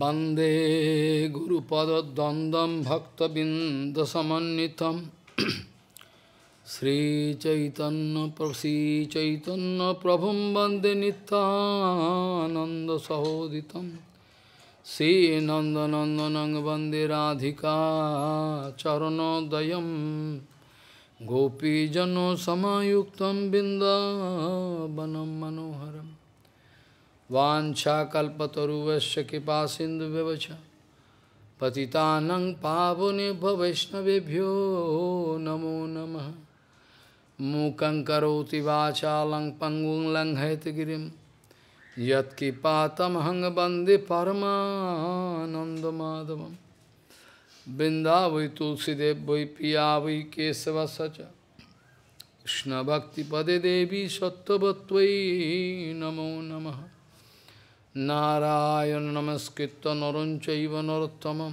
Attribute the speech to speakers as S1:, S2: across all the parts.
S1: वन्दे गुरुपदद्वन्द्वं भक्तबिन्दसमन्वितं श्रीचैतन्यप्रसीचैतन्यप्रभुं वन्दे नित्यानन्दसहोदितं श्रीनन्दनन्दनं वन्दे राधिका चरणोदयं गोपीजनसमायुक्तं बिन्दावनं मनोहरम् वाञ्छाकल्पतरुवश्च कृपा सिन्धुव्यवच पतितानं पावनेभ्य वैष्णवेभ्यो नमो नमः। मूकं करोति वाचालं पङ्गुं लङ्घयतगिरिं यत्कृपातमहं वंदे परमानन्दमाधवं वै तुलसीदेव वै पिया वै च। कृष्णभक्तिपदे देवी सत्त्ववत्त्वयि नमो नमः। नारायण नमस्कृत्य नरं चैव नरोत्तमं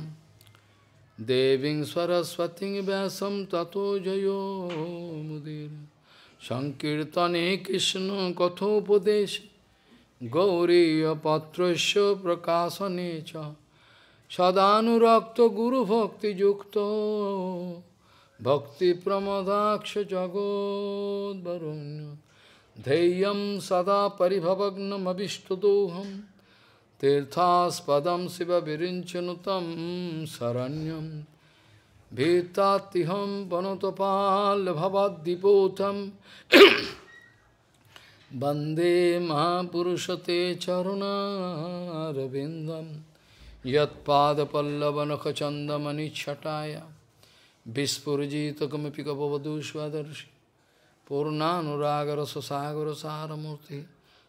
S1: देवीं सरस्वतीं व्यासं ततो जयो मुदीर सङ्कीर्तने कृष्णकथोपदेश गौरीयपत्रस्य प्रकाशने च सदानुरक्तगुरुभक्तियुक्तो भक्तिप्रमदाक्ष जगोद्वरुण्य धैर्यं सदा Tirthaspadam Siva Virinchanutam Saranyam Bhitatiham Panotapal Bhavadipotam Bande Mahapurushate Charuna Ravindam Yat Pada Pallavanakachandamani Chataya Vispurjita Kamipika Bhavadushvadarshi Purnanuragara Sasagara Saramurti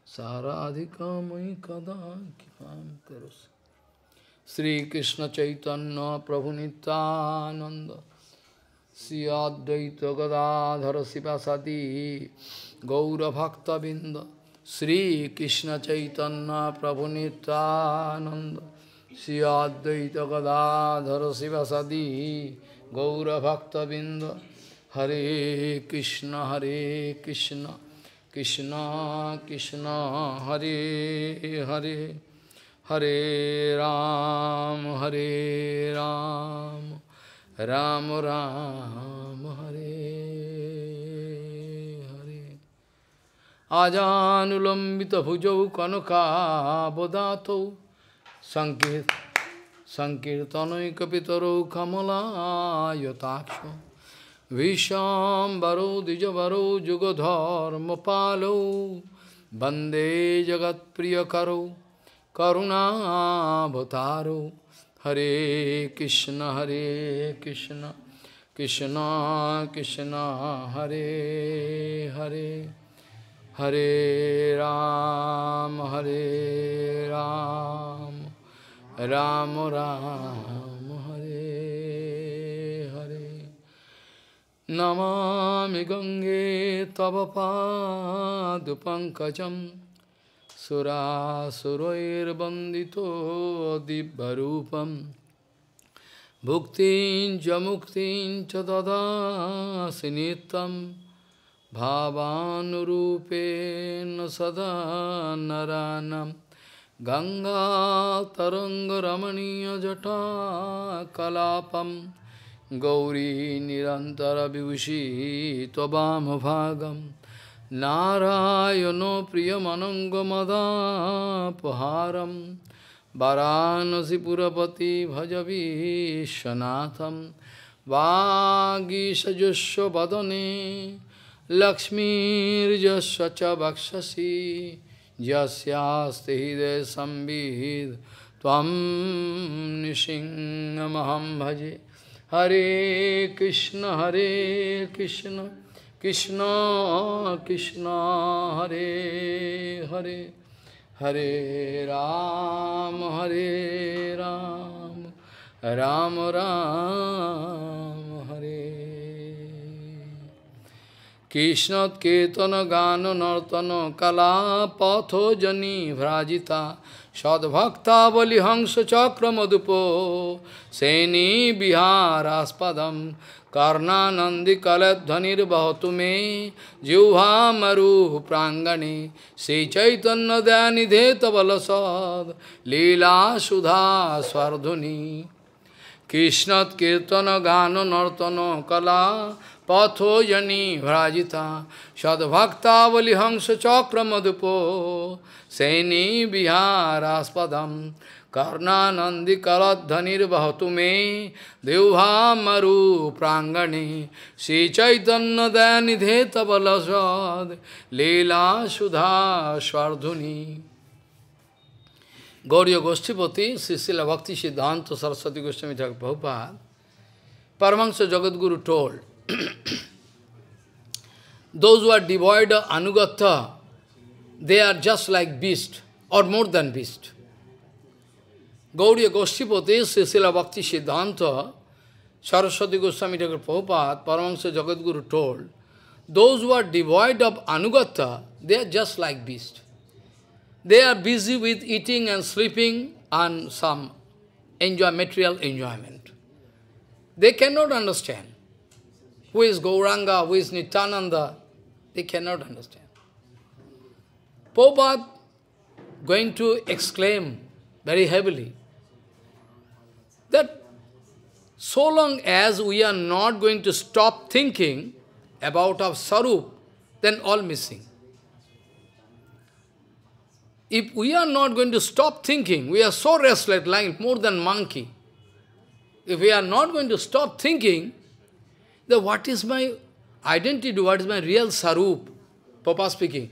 S1: साराधिका मयि कदा कृपा करोसि? श्रीकृष्ण चैतन्य प्रभु नित्यानंद श्री अद्वैत गदाधर शिवासदी गौरभक्तबिंद श्रीकृष्ण चैतन्य प्रभु नित्यानंद श्री अद्वैत गदाधर शिवासदी गौरभक्तबिंद हरे कृष्ण हरे Krishna. Krishna Krishna Hare Hare Hare Ram Hare Ram Ram Ram Hare Hare Ajanulambita bhujau kanaka bodhato Sankirtanoika kapitaro kamala yotaksho Visham Vishambaro Dijavaro jugadhar Palo Bande Jagat Priyakaro Karuna Bhataro Hare Krishna Hare Krishna Krishna Krishna Hare Hare Hare Ram Hare Ram Ram Ram, Ram Namami गङ्गे तव पादपङ्कजं सुरासुरैर्वन्दितो दिव्यरूपं भुक्तिं च मुक्तिं च ददासि नित्यं भावानुरूपेण सदा नरानं गङ्गातरङ्गरमणीयजटाकलापम् गौरी निरन्तरविभूषी त्ववामभागं नारायणो प्रियमनङ्गमदापहारं वाराणसीपुरपति भज विश्वनाथं वागीषजुष्व वदने लक्ष्मीर्यस्य च वक्षसि यस्यास्ति हृदयसंविद् त्वं निसिंहमहं भजे Hare Krishna, Hare Krishna, Krishna Krishna, Hare Hare, Hare Ram, Hare Ram, Ram Ram, Hare. Krishna Ketana Gana Nartana Kala Patho Jani Vrajita সদ্ভক্তাবলি Hansa চক্র মধুপ সেনী বিহারাস্পদম কর্ণানন্দি কলধ্বনির্বহতু মে জিহ্বা মরু প্রাঙ্গণে শ্রী চৈতন্য দয়ানিধে তবল লীলা সুধা স্বর্ধুনি। কৃষ্ণত কীর্তন গান, নর্তন কলা पथो जनी भराजिता। सद्भक्तावलिहंस चक्र मधुपो। सैनी विहारास्पदम कर्णानंदी कलधनिर्वहतु मे। देवभामरु प्रांगणे। श्री चैतन्य दयानिधे तबल लसद। लीला सुधा स्वर्धुनी। Gauri गोष्ठीपति शिशिला Bhakti Siddhanta Saraswati Goswami Thakur Prabhupada Paramahansa Jagadguru told those who are devoid of Anugatha, they are just like beast, or more than beast. Gauriya Goshtipati, Srila Bhakti Siddhanta, Saraswati Goswami Thakur Prabhupada, Paramahansa Jagadguru told, those who are devoid of Anugatha, they are just like beast. They are busy with eating and sleeping and some enjoy material enjoyment. They cannot understand who is Gauranga, who is Nityananda. They cannot understand. Prabhupada going to exclaim very heavily that so long as we are not going to stop thinking about our sarup, then all missing. If we are not going to stop thinking, we are so restless, like more than monkey. If we are not going to stop thinking, then what is my identity, what is my real sarup? Papa speaking.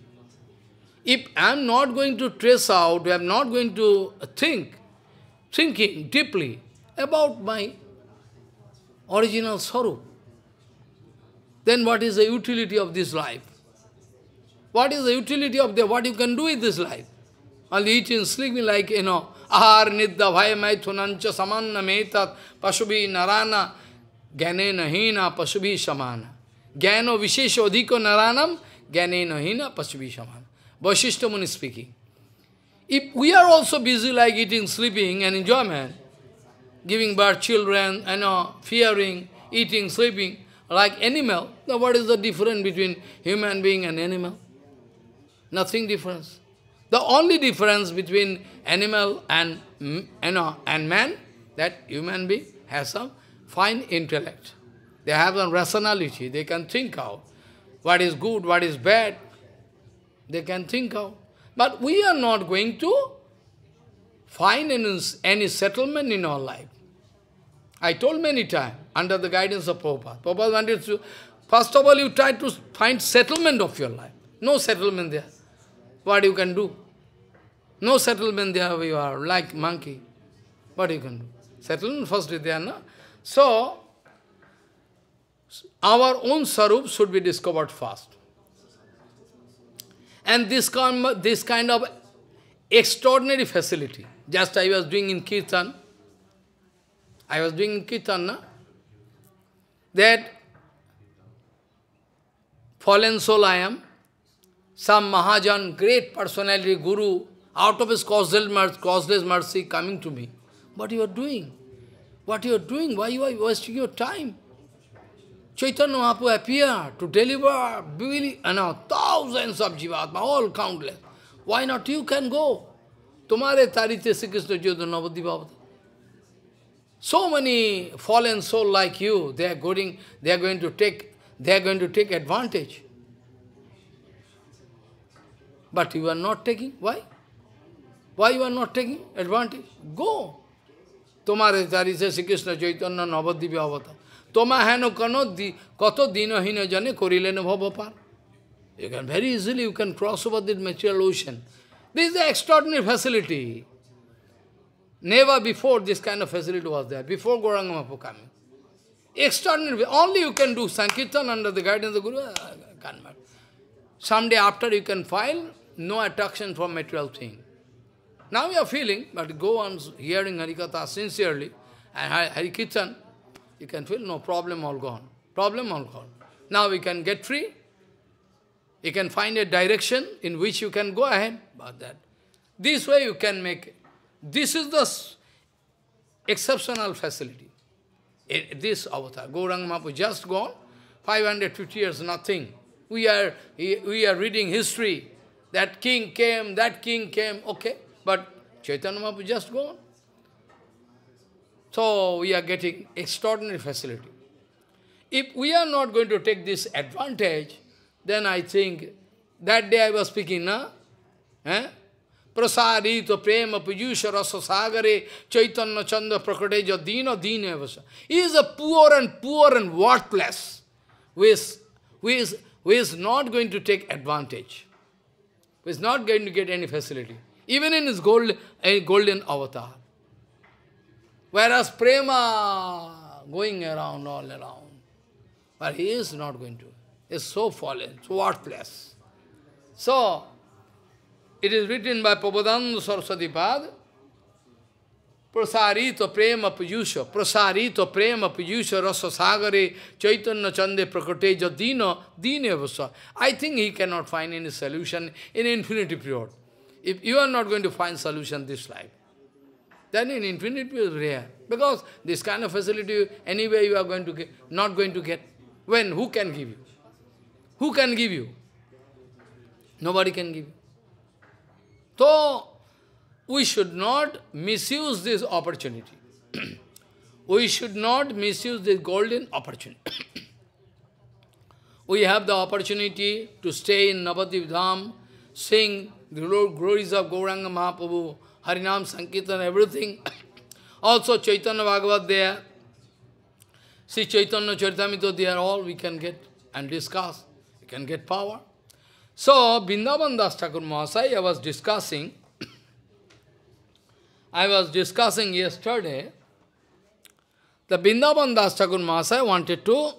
S1: If I am not going to trace out, I am not going to think, thinking deeply about my original sorrow, then what is the utility of this life? What is the utility of the, what you can do with this life? Only eating, sleeping like, you know, ahar nidda bhayamai thunancha samanna metat pasubhi narana gyanena hina pasubhi samana. Gyano vishesha adhiko naranam gyanena hina pasubhi samana. Vaishishta Muni speaking. If we are also busy like eating, sleeping and enjoyment, giving birth children, you know, fearing, eating, sleeping, like animal, then what is the difference between human being and animal? Nothing difference. The only difference between animal and and man, that human being has some fine intellect. They have some rationality. They can think out what is good, what is bad. They can think out. But we are not going to find any, any settlement in our life. I told many times, under the guidance of Prabhupada. Prabhupada wanted to, first of all, you try to find settlement of your life. No settlement there. What you can do? No settlement there, you are like monkey. What you can do? Settlement first is there, no? So, our own sarup should be discovered first. And this kind, this kind of extraordinary facility, just I was doing in Kirtan, I was doing in Kirtan, no? that fallen soul I am, some Mahajan, great personality, Guru, out of his causeless mercy coming to me. What you are doing? What you are doing? Why you are wasting your time? Chaitanya Mahaprabhu appeared to deliver really, you know, thousands of jivatma, all countless. Why not you can go? Tumhare tarite Sri Krishna Jyoti Navadhi So many fallen souls like you, they are going, they are going to take, they are going to take advantage. But you are not taking. Why? Why you are not taking advantage? Go. তোমারে চারিছে শ্রীকৃষ্ণ চৈতন্য নবদ্বীপে অবতার তোমা হেন কন কত দিনহীন জনে করিলেন ভবপার You can very easily, you can cross over the material ocean. This is the extraordinary facility. Never before this kind of facility was there, before Gauranga Mahaprabhu coming. Extraordinary. Only you can do Sankirtan under the guidance of the Guru. Can't matter. Someday after you can file, no attraction for material thing. Now you are feeling, but go on hearing Harikatha sincerely, and Harikirtan, you can feel no problem all gone. Problem all gone. Now we can get free, You can find a direction in which you can go ahead about that. This way you can make it. This is the exceptional facility. In this avatar, Gauranga Mahaprabhu just gone, 550 years, nothing. We are, we are reading history. That king came, that king came, okay. But Chaitanya Mahaprabhu just gone. So we are getting extraordinary facility. If we are not going to take this advantage, then I think, that day I was speaking, na? Eh? Prasadito prema pujusha rasa sagare chaitanya chanda prakate jadina dina vasa. He is a poor and poor and worthless, who is, who is, who is not going to take advantage, who is not going to get any facility, even in his gold, a golden avatar. Whereas prema going around, all around. But he is not going to. He is so fallen, so worthless. So, it is written by Prabodhananda Saraswati Pad, Prasarito prema pujusha, prasarito prema pujusha rasa sagare chaitanya chande prakate jadina dine vasa. I think he cannot find any solution in infinity period. If you are not going to find solution this life, then in infinity period rare. Because this kind of facility anyway you are going to get, not going to get. When? Who can give you? Who can give you? Nobody can give you. So, we should not misuse this opportunity. we should not misuse this golden opportunity. we have the opportunity to stay in Navadip Dham, sing the Lord glories of Gauranga Mahaprabhu, Harinam, Sankirtan, everything. also Chaitanya Bhagavat there. See Chaitanya Charitamrita there, all we can get and discuss. We can get power. So, Vrindavan Das Thakur Mahasai, I was discussing, I was discussing yesterday, the Vrindavan Das Thakur Mahasai wanted to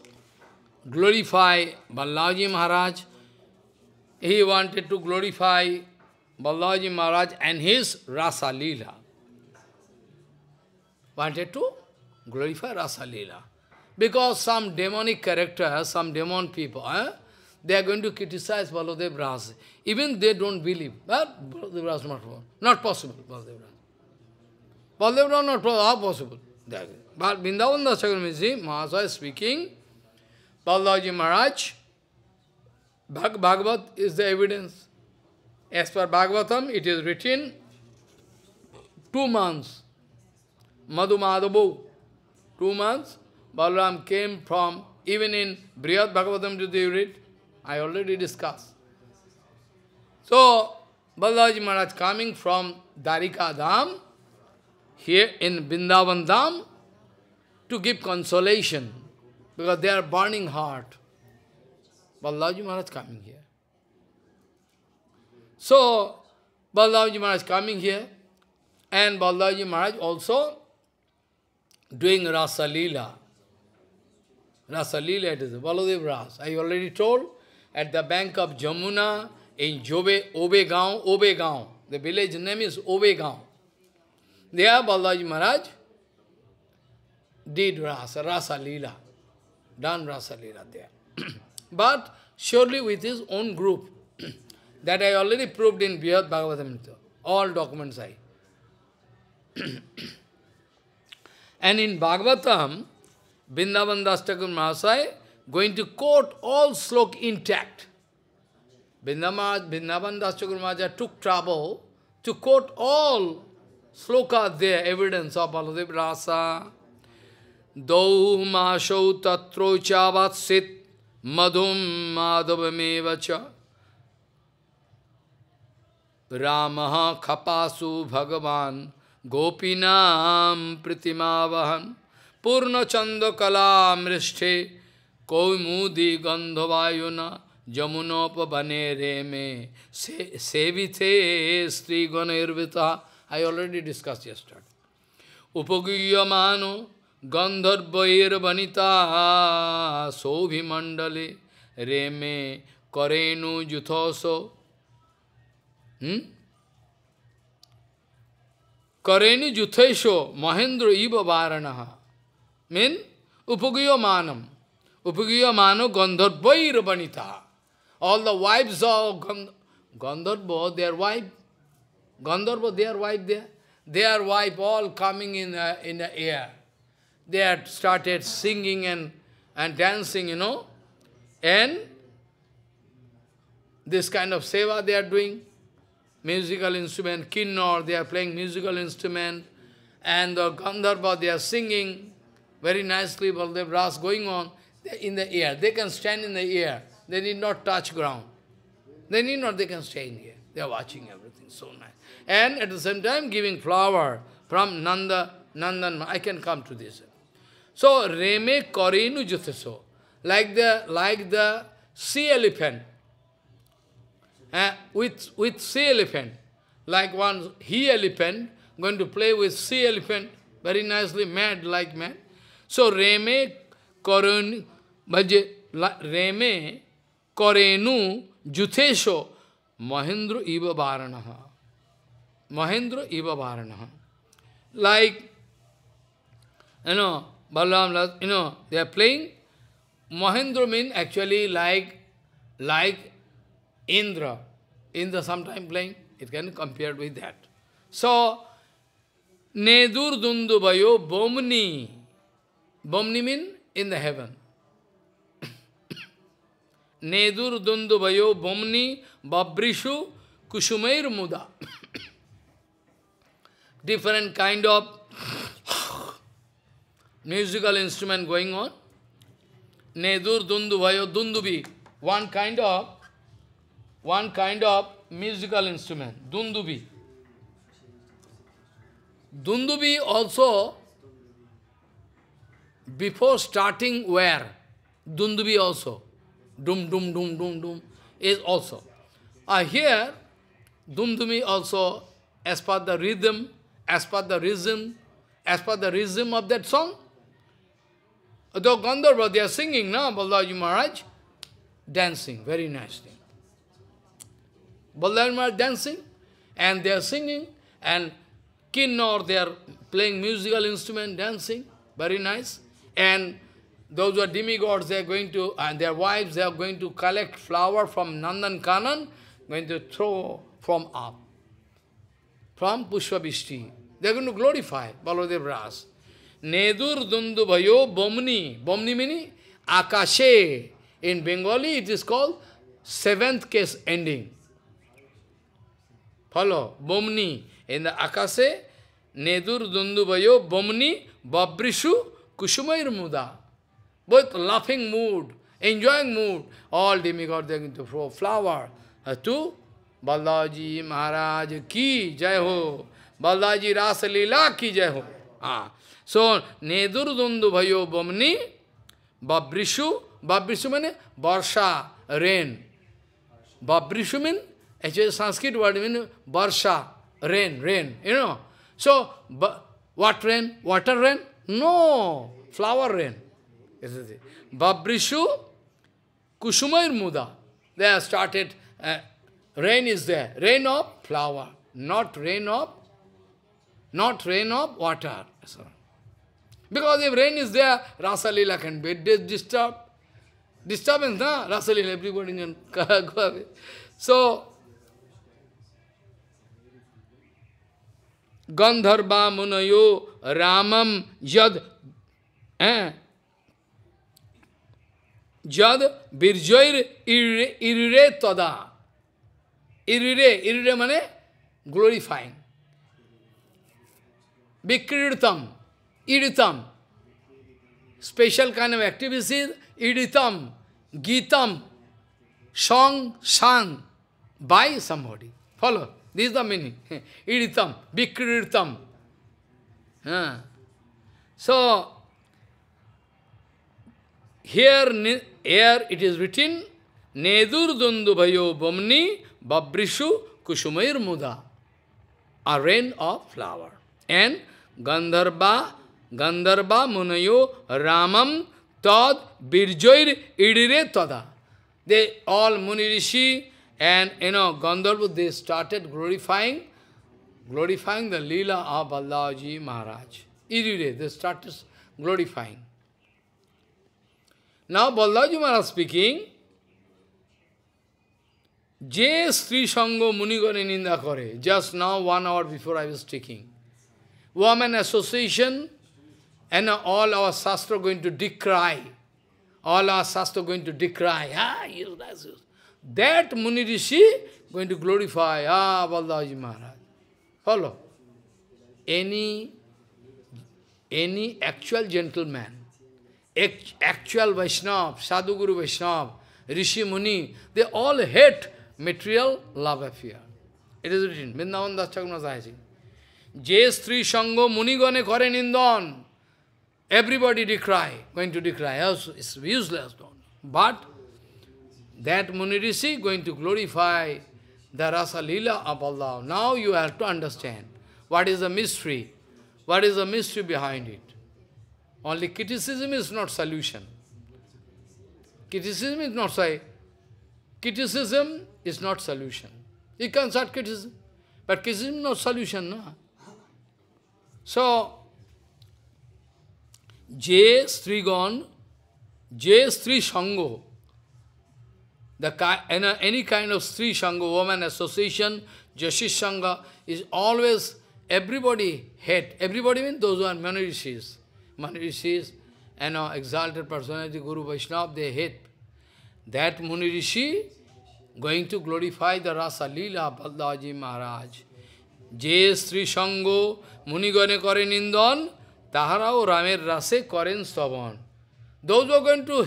S1: glorify Balaji Maharaj, he wanted to glorify Balaji Maharaj and his Rasa Leela. Wanted to glorify Rasa Leela. Because some demonic character, some demon people, eh, they are going to criticize Baladev Ras. Even they don't believe. But Baladev Ras not, not possible, Baladev Ras. Baladev Ras not how possible. But Vrindavan Dasagamiji, Mahasaya is speaking, Balaji Maharaj, Bhag is the evidence. As per Bhagavatam, it is written two months. Madhu Madhavu, two months, Balaram came from, even in Brihad Bhagavatam, did you read? I already discussed. So, Balaji Maharaj coming from Dwarika Dham, here in Vrindavan Dham, to give consolation, because they are burning heart. Balaji Maharaj coming here. So, Balaji Maharaj coming here, and Balaji Maharaj also doing Rasa Leela. Rasa Leela, it is Baladev Ras. I already told, at the bank of Jamuna, in Jobe, Obegaon, Obegaon. The village name is Obegaon. There Balaji Maharaj did Rasa, Rasa Leela. Done Rasa Leela there. but surely with his own group. That I already proved in Brihad Bhagavatam. All documents I. and in Bhagavatam, Vrindavan Das Thakur Mahasai going to quote all slok intact. Vrindavan Das Mahasai took trouble to quote all sloka there, evidence of Baladev Rasa. Dau masau tatro chavat sit madhum madhavameva cha. Pritimavahan purna chanda kala mrishthe koimudi gandhavayuna jamunopa bane reme sevite stri ganirvita. I already discussed yesterday. Upagiyamano gandharvair vanita sobhimandale reme karenu juthoso Hmm? Kareni juthesho mahendra iva varanaha. Mean, upagiyo manam. Upagiyo mano gandharvair vanita. all the wives of Gand Gandharva, their wife, Gandharva, their wife there, their wife all coming in the, in the air. They had started singing and, and dancing, you know, and this kind of seva they are doing, musical instrument, kinnor, they are playing musical instrument, and the Gandharva, they are singing very nicely, Baldev Ras going on in the air. They can stand in the air. They need not touch ground. They need not, they can stay in here. They are watching everything, so nice. And at the same time giving flower from Nanda, Nandan, I can come to this. So, Reme Korinu Juteso, like the, like the sea elephant, uh, with, with sea elephant, like one he elephant, going to play with sea elephant, very nicely, mad like mad. So, Reme Korinu, Reme Korenu Juthesho Mahendra Iva Varanaha. Mahendra Iva Varanaha. Like, you know, Balaram, you know, they are playing. Mahendra means actually like, like Indra. Indra sometime playing, it can be compared with that. So, Nedur Dundubayo Bomni. Bomni means in the heaven. Nedur Dundubayo Bomni Babrishu Kushumair Muda. Different kind of musical instrument going on. Nedur Dundubayo Dundubi. One kind of one kind of musical instrument, Dundubi. Dundubi also, before starting where? Dundubi also. Dum, dum, dum, dum, dum, is also. Uh, here, Dumdumi also, as per the rhythm, as per the rhythm, as per the rhythm of that song, though Gandharva, they are singing, no, Balaji Maharaj, dancing, very nicely. Balaji are dancing, and they are singing, and kinnor, they are playing musical instrument, dancing, very nice, and those who are demigods, they are going to, and their wives, they are going to collect flower from Nandan Kanan, going to throw from up, from Pushpavishti. They are going to glorify Baladev Ras. Nedur Dundu Bhayo Bomni. Bomni meaning Akashe. In Bengali, it is called seventh case ending. Follow. Bomni. In the Akase, Nedur Dundu Bhayo Bomni Babrishu Kushumair Muda. Both laughing mood, enjoying mood, all demigods they going to throw flower to Balaji Maharaj ki jai Balaji Rasa Leela ki jai. Ah. So, Nedur Dundu Bhayo Bomni, Babrishu, Babrishu means Barsha, rain. Babrishu means, actually Sanskrit word means Barsha, rain, rain, you know. So, what rain? Water rain? No, flower rain. Babrishu Kusumair Muda. They have started, uh, rain is there. Rain of flower, not rain of, not rain of water. Because if rain is there, Rasa can be disturbed. Disturbance, na? Rasa everybody can go away. So, Gandharva Munayo Ramam Yad eh, Jad birjoir irire tada. Irire, irire mane glorifying. Vikritam, iritam. Special kind of activities, iritam, gitam, song, sung by somebody. Follow. This is the meaning. iritam, vikritam. Uh. So, here, here it is written, Nedur Dundubhayo Bomni Babrishu Kushumair Muda, a rain of flower. And Gandharva, Gandharva Munayo Ramam Tad Birjoir Idire Tada. They all Muni Rishi and, you know, Gandharva, they started glorifying, glorifying the Leela of Balaji Maharaj. Every day they started glorifying. Now, Balaji Maharaj speaking, Je Sri Sango Munigore Ninda Kore, just now, one hour before I was speaking. Women Association and all our Shastra going to decry. All our Shastra going to decry. Ah, yes, yes. That Muni Rishi going to glorify. Ah, Baldaji Maharaj. Follow. Any, any actual gentleman, act- actual Vaishnava, Sadhguru Vaishnava, Rishi Muni, they all hate material love affair. It is written, Vrindavan Das Chakravarti Sahiji. যে স্ত্রী সঙ্গ মুনিগণে করে নিন্দন everybody decry, going to decry, else it's useless. But that Muni Rishi going to glorify the Rasa Leela of Allah. Now you have to understand what is the mystery, what is the mystery behind it. Only criticism is not solution. Criticism is not say. Criticism is not solution. You can start criticism, but criticism is not solution, no? So, যে স্ত্রীগণ যে স্ত্রী সঙ্গ the ki- any, any kind of Sri Sangha, woman association, Jashish Sangha, is always, everybody hate. Everybody means those who are many rishis. Many rishis, and uh, exalted personality, Guru Vaishnava, they hate. That Muni Rishi going to glorify the Rasa Leela Baldaji Maharaj. যে স্ত্রী সঙ্গ মুনিগণে করে নিন্দন তাহারাও রামের রাসে করেন স্তবন Those who are going to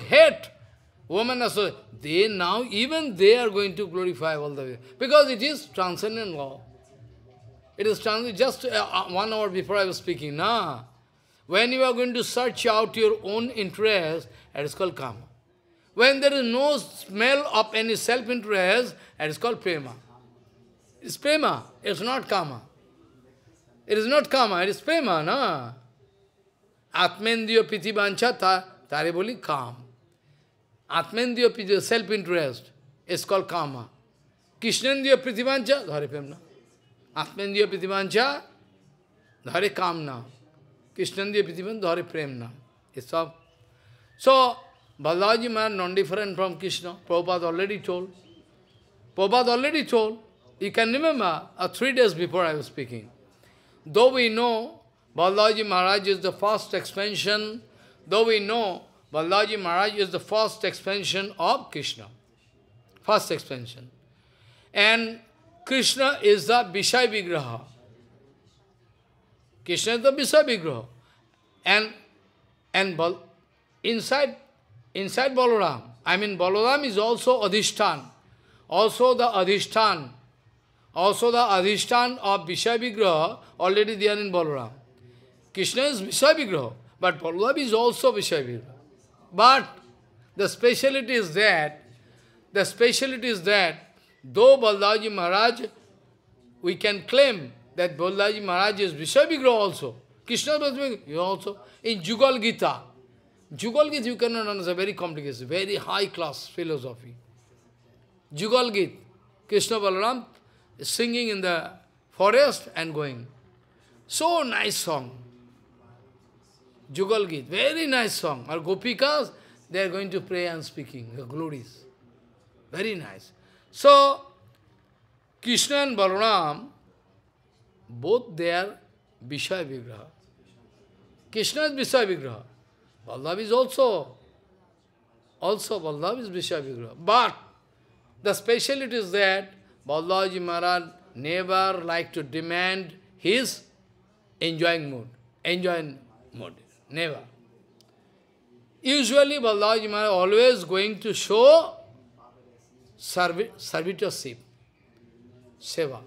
S1: women, also, they now, even they are going to glorify all the way. Because it is transcendent law. It is trans just uh, one hour before I was speaking, nah. When you are going to search out your own interest, it is called karma. When there is no smell of any self-interest, it is called prema. It's prema, it's not karma. It is not karma, it is prema, na? Atmendriya pitibancha ta, tare boli kam. Atmendriya piti, self-interest, is called karma. Krishnendriya prithibancha, dhare premna. Atmendriya prithibancha, dhare kamna. Krishnendriya prithibancha, dhare premna. It's all. So, Balaji man non-different from Krishna. Prabhupada already told. Prabhupada already told. You can remember, uh, three days before I was speaking. Though we know Balaji Maharaj is the first expansion, though we know Balaji Maharaj is the first expansion of Krishna. First expansion. And Krishna is the Vishai Vigraha. Krishna is the Vishai Vigraha. And, and Bal, inside, inside Balaram, I mean Balaram is also Adhishtan. Also the Adhishtan. Also the Adhishtan of Vishai Vigraha already there in Balaram. Krishna is Vishai Vigraha, but Balaram is also Vishai Vigraha. But the speciality is that, the speciality is that, though Baldaji Maharaj, we can claim that Baldaji Maharaj is Vishai also. Krishna is also. In Jugal Gita, Jugal Gita you cannot understand, very complicated, very high class philosophy. Jugal Gita, Krishna Balaram singing in the forest and going. So nice song. Jugal Gita, very nice song. Our Gopikas, they are going to pray and speaking, the glories. Very nice. So, Krishna and Balaram, both they are Vishaya Vigraha. Krishna is Vishaya Vigraha. Vallabh is also, also Vallabh is Vishaya Vigraha. But, the speciality is that Balaji Maharaj never like to demand his enjoying mood, enjoying mood, never. Usually Balaji Maharaj always going to show servi servitorship, seva.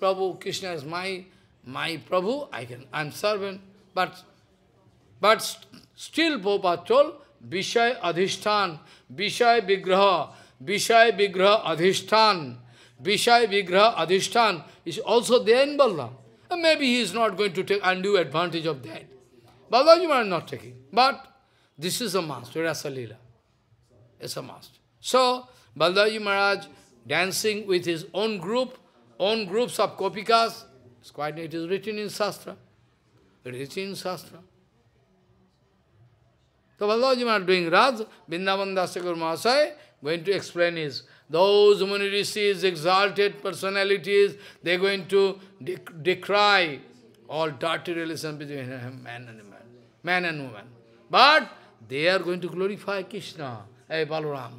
S1: Prabhu, Krishna is my, my Prabhu, I can, I am servant, but, but st still Prabhupada told, Vishay Adhishtan, Vishay Vigraha, Vishay Vigraha Adhishtan, Vishay Vigraha Adhishtan is also there in. And maybe he is not going to take undue advantage of that. Balaji Maharaj is not taking. But this is a master, Rasa. It's a master. So, Baldaji Maharaj dancing with his own group, own groups of Gopikas, it's quite, it is written in Shastra. Written in Shastra. So Baldaji Maharaj doing Raj, Vrindavan Dasakur Mahasaya, going to explain his those Muni Rishis, exalted personalities, they're going to dec decry all dirty relations between man and man, man and woman. But they are going to glorify Krishna, hey Balaram.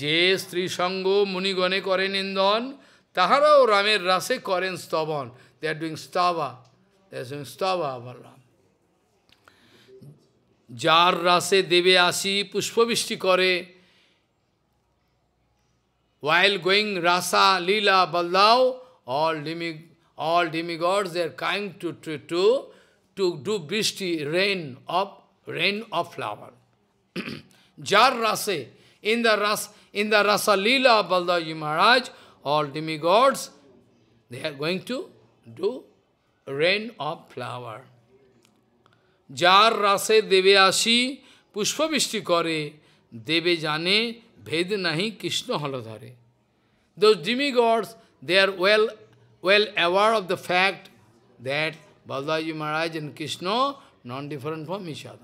S1: যে স্ত্রী সঙ্গ মুনিগণে করেন ইন্দন তাহারাও রামের রাসে করেন স্তবন they are doing স্তবা they are doing স্তবা বলরাম যার রাসে দেবে আসি পুষ্পবৃষ্টি করে while going rasa, lila, baldao, all demig, all demigods, they are coming to, to, to, to do brishti, rain of, rain of flower. Jar rase, in the ras, in the rasa lila of Baldaji Maharaj, all demigods, they are going to do rain of flower. যার রাসে দেবে আসি পুষ্পবৃষ্টি করে দেবে জানে ভেদ nahi Krishna হলধরে Those demigods, they are well, well aware of the fact that Balaji Maharaj and Krishna non-different from each other.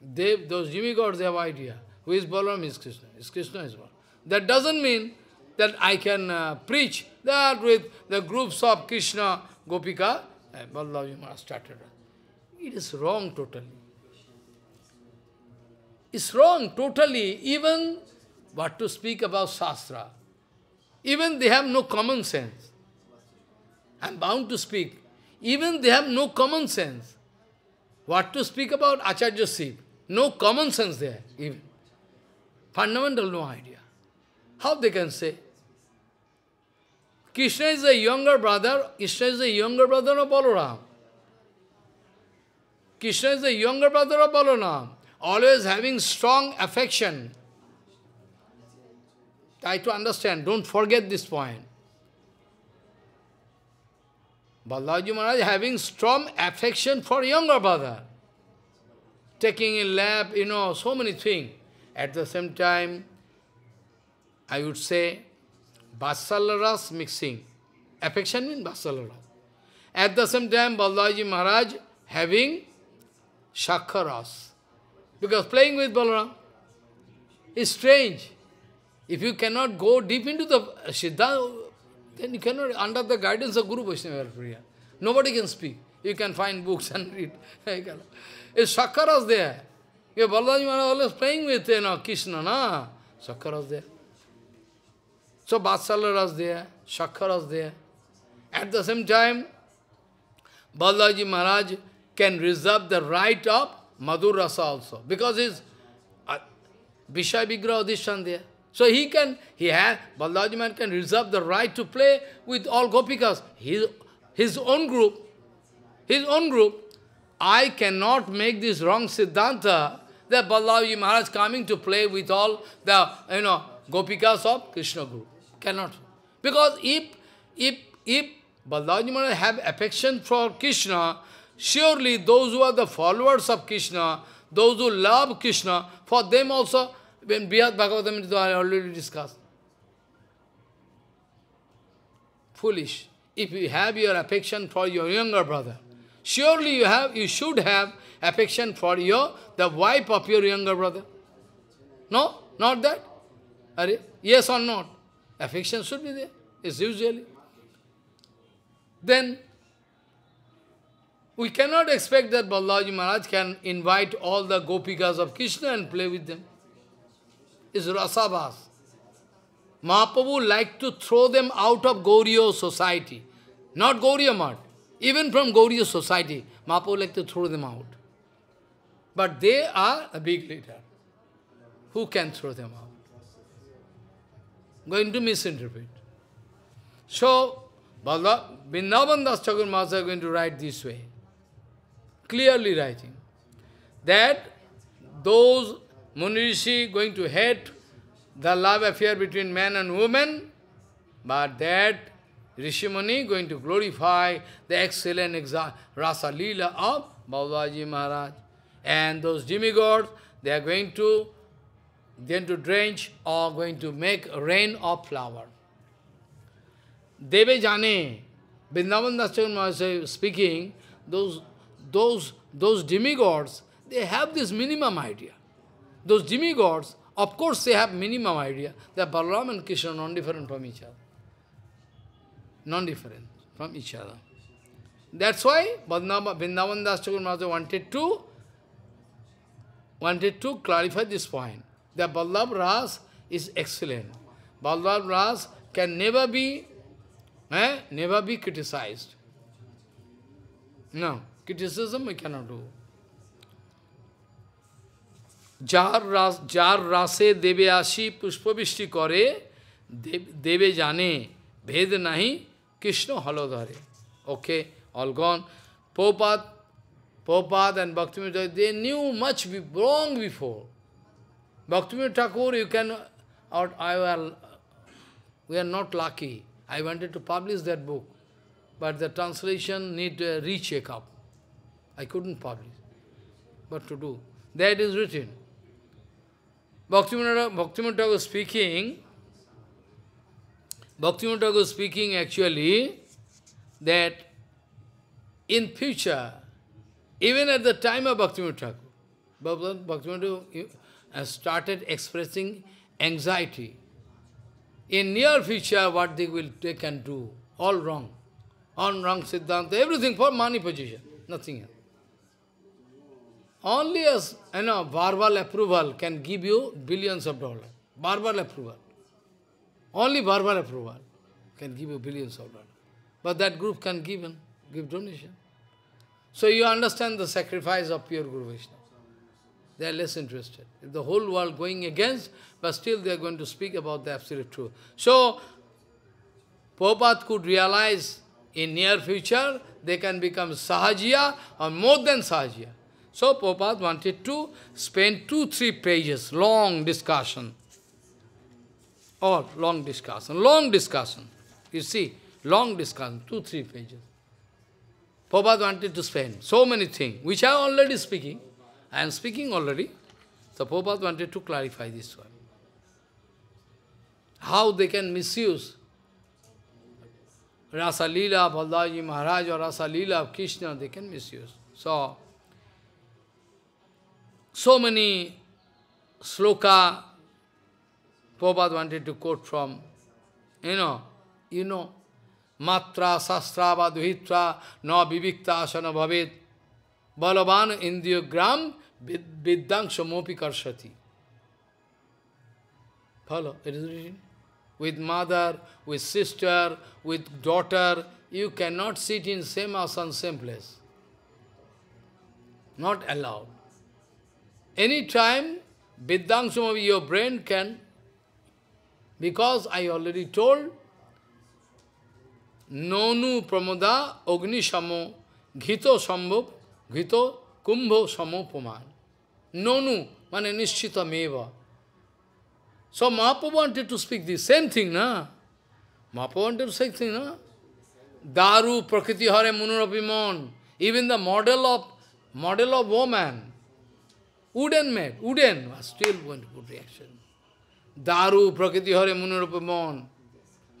S1: They, those demigods, they have idea. Who is Balaram is Krishna. Is Krishna is Balaram. That doesn't mean that I can uh, preach that with the groups of Krishna, Gopika, uh, Balaji Maharaj started. It is wrong totally. It's wrong totally. Even what to speak about Shastra. Even they have no common sense. I'm bound to speak. Even they have no common sense. What to speak about Acharya Siv? No common sense there, even. Fundamental no idea. How they can say? Krishna is a younger brother, Krishna is a younger brother of Balaram. Krishna is a younger brother of Balaram always having strong affection. Try to understand, don't forget this point. Balaji Maharaj having strong affection for younger brother. Taking in lap, you know, so many things. At the same time, I would say, Basalaras mixing. Affection means Basalaras. At the same time, Balaji Maharaj having Shakharas. Because playing with Balaram is strange. If you cannot go deep into the Siddha, then you cannot, under the guidance of Guru Vaishnava Priya. Nobody can speak. You can find books and read. It's Shakaras there. Your Balaji Maharaj always playing with you know, Krishna, na? Shakaras there. So Vatsalara's there, Shakaras there. At the same time, Balaji Maharaj can reserve the right of Madhur Rasa also, because his uh, Vishaya Vigraha there. So he can, he has, Balaji man can reserve the right to play with all Gopikas, his, his own group, his own group. I cannot make this wrong Siddhanta that Balaji Maharaj coming to play with all the, you know, Gopikas of Krishna group. Cannot. Because if, if, if Balaji Maharaj have affection for Krishna, Surely those who are the followers of Krishna, those who love Krishna, for them also, when Brihad Bhagavatam I already discussed. Foolish. If you have your affection for your younger brother, surely you have, you should have affection for your, the wife of your younger brother. No? Not that? Are yes or not? Affection should be there. It's usually. Then we cannot expect that Balaji Maharaj can invite all the gopikas of Krishna and play with them. It's Rasabhas. Mahaprabhu like to throw them out of Gauriya society. Not Gauriya. Even from Gauriya society, Mahaprabhu like to throw them out. But they are a big leader. Who can throw them out? Going to misinterpret. So, Vrindavan Das Thakur Maharaj is going to write this way clearly writing that those Munirishi going to hate the love affair between man and woman, but that Rishi Muni going to glorify the excellent Rasa Leela of Balaji Maharaj. And those demigods, they are going to then to drench or going to make rain of flower. Deve Jane, Vrindavan Das speaking, those those, those demigods, they have this minimum idea. Those demigods Of course, they have minimum idea that Balaram and Krishna are non-different from each other. Non-different from each other. That's why Vrindavan Das Chakur wanted to wanted to clarify this point. That Ballabh Ras is excellent. Ballabh Ras can never be eh, never be criticized. No, criticism we cannot do. যার রাস যার রাসে দেবে আসি পুষ্পবৃষ্টি করে দেবে জানে ভেদ নাহি কৃষ্ণ হলধরে ওকে all gone. Prabhupada, Prabhupada and Bhaktivinoda, they knew much be long before. Bhaktivinoda Thakur, you can, or I will, we are not lucky. I wanted to publish that book, but the translation need a recheck up. I couldn't publish. What to do? There it is written. Bhaktivinoda Thakur speaking, Bhaktivinoda Thakur speaking actually that in future, even at the time of Bhaktivinoda Thakur, Bhaktivinoda started expressing anxiety. In near future, what they will they can do, all wrong. All wrong Siddhanta, everything for money position, nothing else. Only as, you know, verbal approval can give you billions of dollars. Verbal approval. Only verbal approval can give you billions of dollars. But that group can give, and give donation. So you understand the sacrifice of pure Guru Vaishnava. They are less interested. If the whole world going against, but still they are going to speak about the absolute truth. So, Prabhupada could realize in near future, they can become Sahajiya or more than Sahajiya. So Prabhupada wanted to spend two, three pages, long discussion. All long discussion, long discussion. You see, long discussion, two, three pages. Prabhupada wanted to spend so many things, which I am already speaking. I am speaking already. So Prabhupada wanted to clarify this one. How they can misuse Rasa Leela, Baldaji Maharaj or Rasa Leela of Krishna, they can misuse. So, so many sloka Prabhupada wanted to quote from, you know, you know, matra sastra vaduhitra na vivikta asana bhavet balavan indriyogram viddang samopi karshati. Follow, it is written. With mother, with sister, with daughter, you cannot sit in same asana, same place. Not allowed. Any time, Vidyangsam of your brain can, because I already told, Nonu pramoda ogni samo ghito sambhav ghito kumbho samo puman. Nonu, mane nishchita meva. So Mahaprabhu wanted to speak the same thing, na? Mahaprabhu wanted to say thing, na? Daru prakriti hare munurapimon. Even the model of model of woman, wooden made, wooden, still going to put reaction. Daru, Prakriti Hare Munirupamon.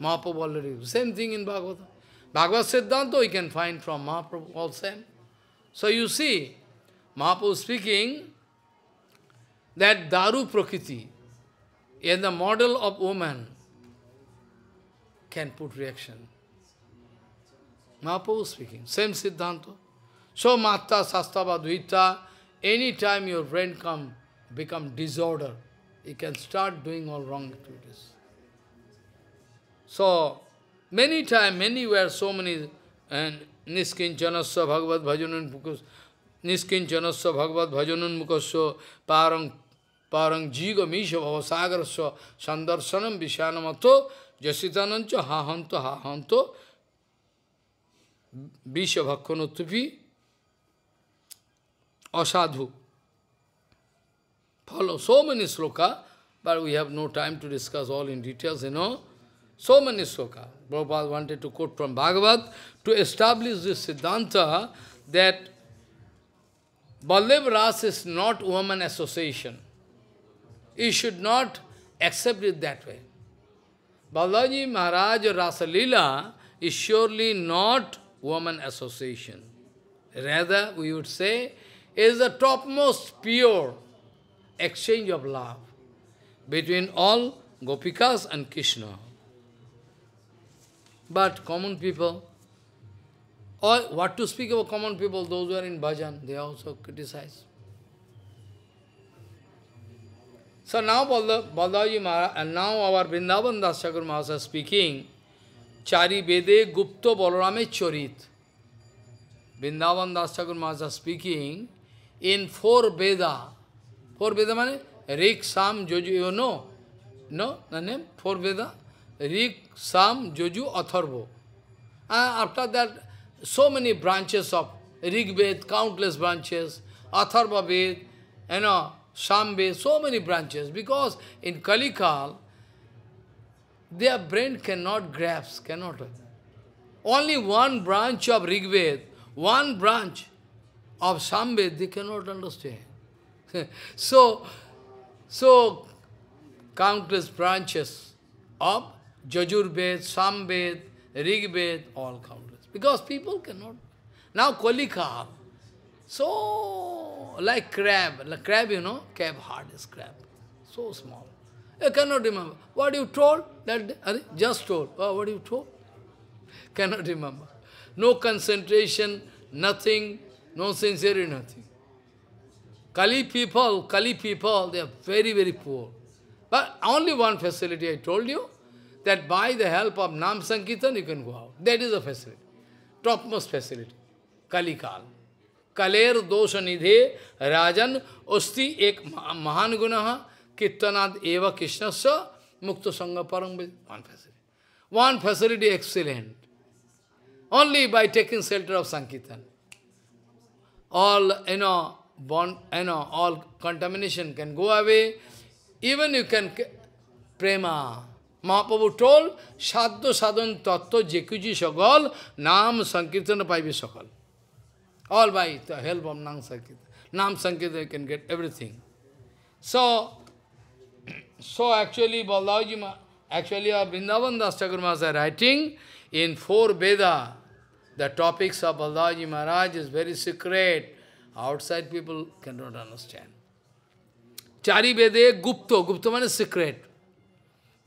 S1: Mahaprabhu already. Same thing in Bhagavata. Bhagavad Siddhanta you can find from Mahaprabhu all same. So you see, Mahaprabhu speaking that Daru Prakriti is the model of woman can put reaction. Mahaprabhu speaking, same Siddhanta. So Mata Sastava Dvita, Anytime your brain come, become disorder, you can start doing all wrong activities. So, many time, many were so many, and Niskin Niskinjanasya Bhagavad Bhajanun Mukas, Niskinjanasya Bhagavad Bhajanun Mukasya Parang Parang Jiga Misha Bhavasagarasya Sandarsanam Vishanamato Jasitanancha Hahanto Hahanto Visha Bhakkonotupi asadhu. Follow so many sloka, but we have no time to discuss all in details, you know. So many sloka. Prabhupada wanted to quote from Bhagavad to establish this Siddhanta that Baldev Ras is not woman association. You should not accept it that way. Balaji Maharaj Rasa Leela is surely not woman association. Rather, we would say, is the topmost pure exchange of love. between all Gopikas and Krishna. But common people, or what to speak about common people, those who are in bhajan, they also criticize. So now Baldaji Maharaj, and now our Vrindavan Das Thakur Maharaj speaking, Chari Vede Gupto Balarame Chorit. Vrindavan Das Thakur Maharaj speaking, in four Veda, four Veda means Rik, Sam, Joju, you know? No, the name? Four Veda? Rik, Sam, Joju, Atharva. And after that, so many branches of Rig Ved, countless branches, Atharva Ved, you know, Sambe, so many branches, because in Kalikal, their brain cannot grasp, cannot. Only one branch of Rigved, one branch of Samved, they cannot understand. so, so, countless branches of Jajurved, Samved, Rigved, all countless. Because people cannot. Now Kalikal, so, like crab, like crab, you know, crab, hardest crab, so small. You cannot remember. What you told? That just told. Oh, what you told? Cannot remember. No concentration, nothing, no sincerity, nothing. Kali people, Kali people, they are very, very poor. But only one facility I told you, that by the help of Nam Sankirtan you can go out. That is a facility. Topmost facility. Kali Kal. कलेर दोष निधे राजन अस्ति एक महान गुण कीर्तनाद एवं कृष्ण से मुक्त संग परम one facility one facility excellent only by taking shelter of Sankirtan. All, you know, born, you know, all contamination can go away. Even you can, prema. Mahaprabhu told, Sadhu sadhan tattva jekuji sakal, nam Sankirtan paibi sakal. All by the help of Nam Sankirtan. Nam Sankirtan can get everything. So, so actually Balaji, actually our Vrindavan Das Thakur writing in four Veda, the topics of Balaji Maharaj is very secret. Outside people cannot understand. Chari Vede Gupto, Gupto means secret.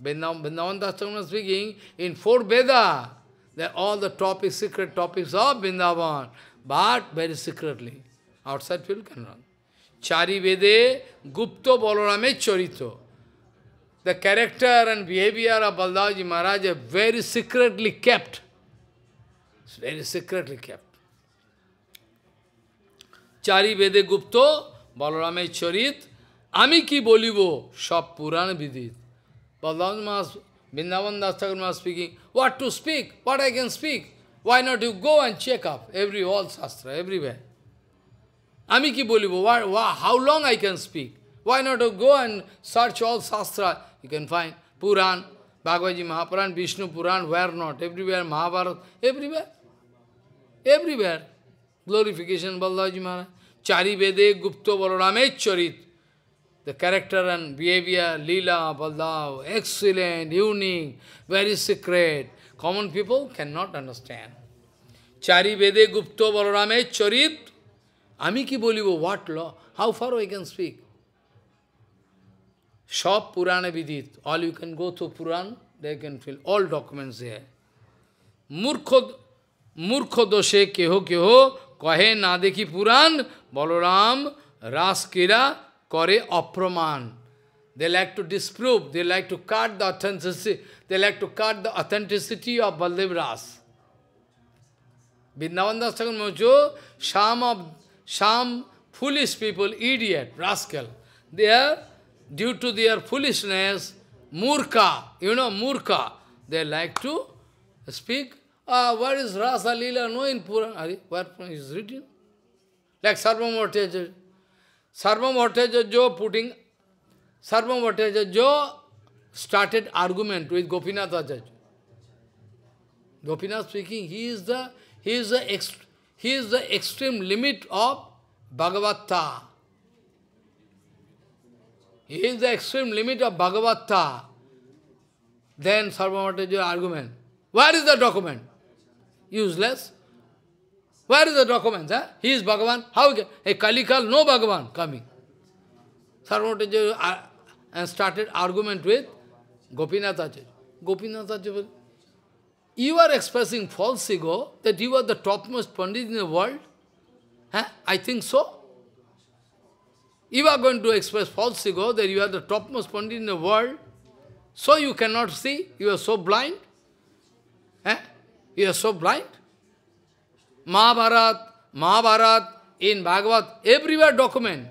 S1: Vrindavan Das Thakur speaking, in four Veda, all the topics, secret topics of Vrindavan but very secretly. Outside people cannot. Chari Vede Gupto Balarame Charito. The character and behavior of Baldaji Maharaj are very secretly kept. It's very secretly kept. Chari Vede Gupto Balarame Charit. আমি কি বলিব সব পুরাণ বিদিত Baldaji Maharaj, Vrindavan Das Thakur speaking, what to speak, what I can speak. Why not you go and check up every all Shastra, everywhere? Ami ki bolibo, how long I can speak? Why not you go and search all Shastra? You can find Puran, Bhagavad Mahapuran, Vishnu Puran, where not? Everywhere, Mahabharata, everywhere. Everywhere. Glorification, Baldaji Maharaj. Chari Vede Balarame Charit. The character and behavior, Lila, Baldav, excellent, unique, very secret. Common people cannot understand. Chari Vede Balarame Charit. Ami ki what law? How far I can speak? Shop Purana Vidit. All you can go to Puran, they can fill all documents there. Murkho, murkho doshe keho keho, kahe na dekhi Puran, Balaram, Raskira, kore apraman. They like to disprove, they like to cut the authenticity, they like to cut the authenticity of Baldev Ras. Vrindavan Das Mojo, some of some foolish people, idiot, rascal, they are, due to their foolishness, murka, you know, murka, they like to speak, uh, what is Rasa Lila? No, in Puran, where is written? Like Sarvabhauma Bhattacharya. Sarvabhauma Bhattacharya putting Sarvabhauma Bhattacharya started argument with Gopinath Acharya. Gopinath speaking, he is the he is the ext he is the extreme limit of Bhagavata. He is the extreme limit of Bhagavata. Then Sarvabhauma Bhattacharya argument. Where is the document? Useless. Where is the document? Huh? He is Bhagavan. How can a Kalikal, no Bhagavan coming. Sarvabhauma Bhattacharya and started argument with Gopinath Acharya. You are expressing false ego that you are the topmost Pandit in the world? Huh? I think so. You are going to express false ego that you are the topmost Pandit in the world, so you cannot see, you are so blind. Eh? You are so blind. Mahabharat, Mahabharat, in Bhagavad, everywhere document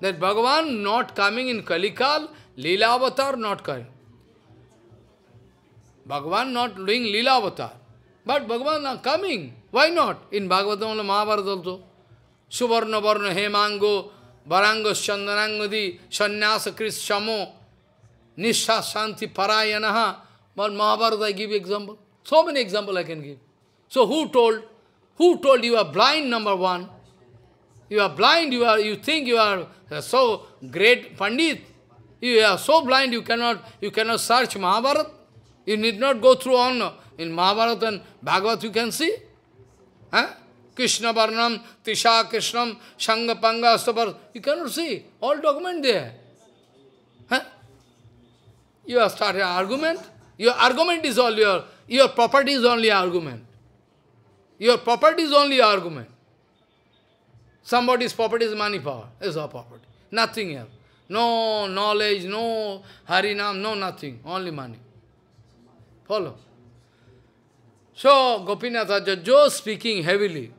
S1: that Bhagavan not coming in Kalikal, Leela Avatar not coming. Bhagavan not doing Leela Avatar. But Bhagavan are coming. Why not? In Bhagavatam and Mahabharata also. Suvarna Varna Hemango, Varango Chandanangadi, Sannyasa Kris Shamo, Nisha Shanti Parayanaha. But Mahabharata I give example. So many examples I can give. So who told? Who told you are blind, number one? You are blind, you are you think you are uh, so great Pandit. You are so blind you cannot you cannot search Mahabharata. You need not go through on in Mahabharata and Bhagavad you can see. Huh? Krishna Varnam, Tisha Krishnam, Shanga Panga, Astabar. You cannot see. All document there. Huh? You have started argument. Your argument is all your, your property is only argument. Your property is only argument. Somebody's property is money power. Is our property. Nothing else. No knowledge, no harinam, no nothing. Only money. Follow. So, Gopinath Acharya speaking heavily.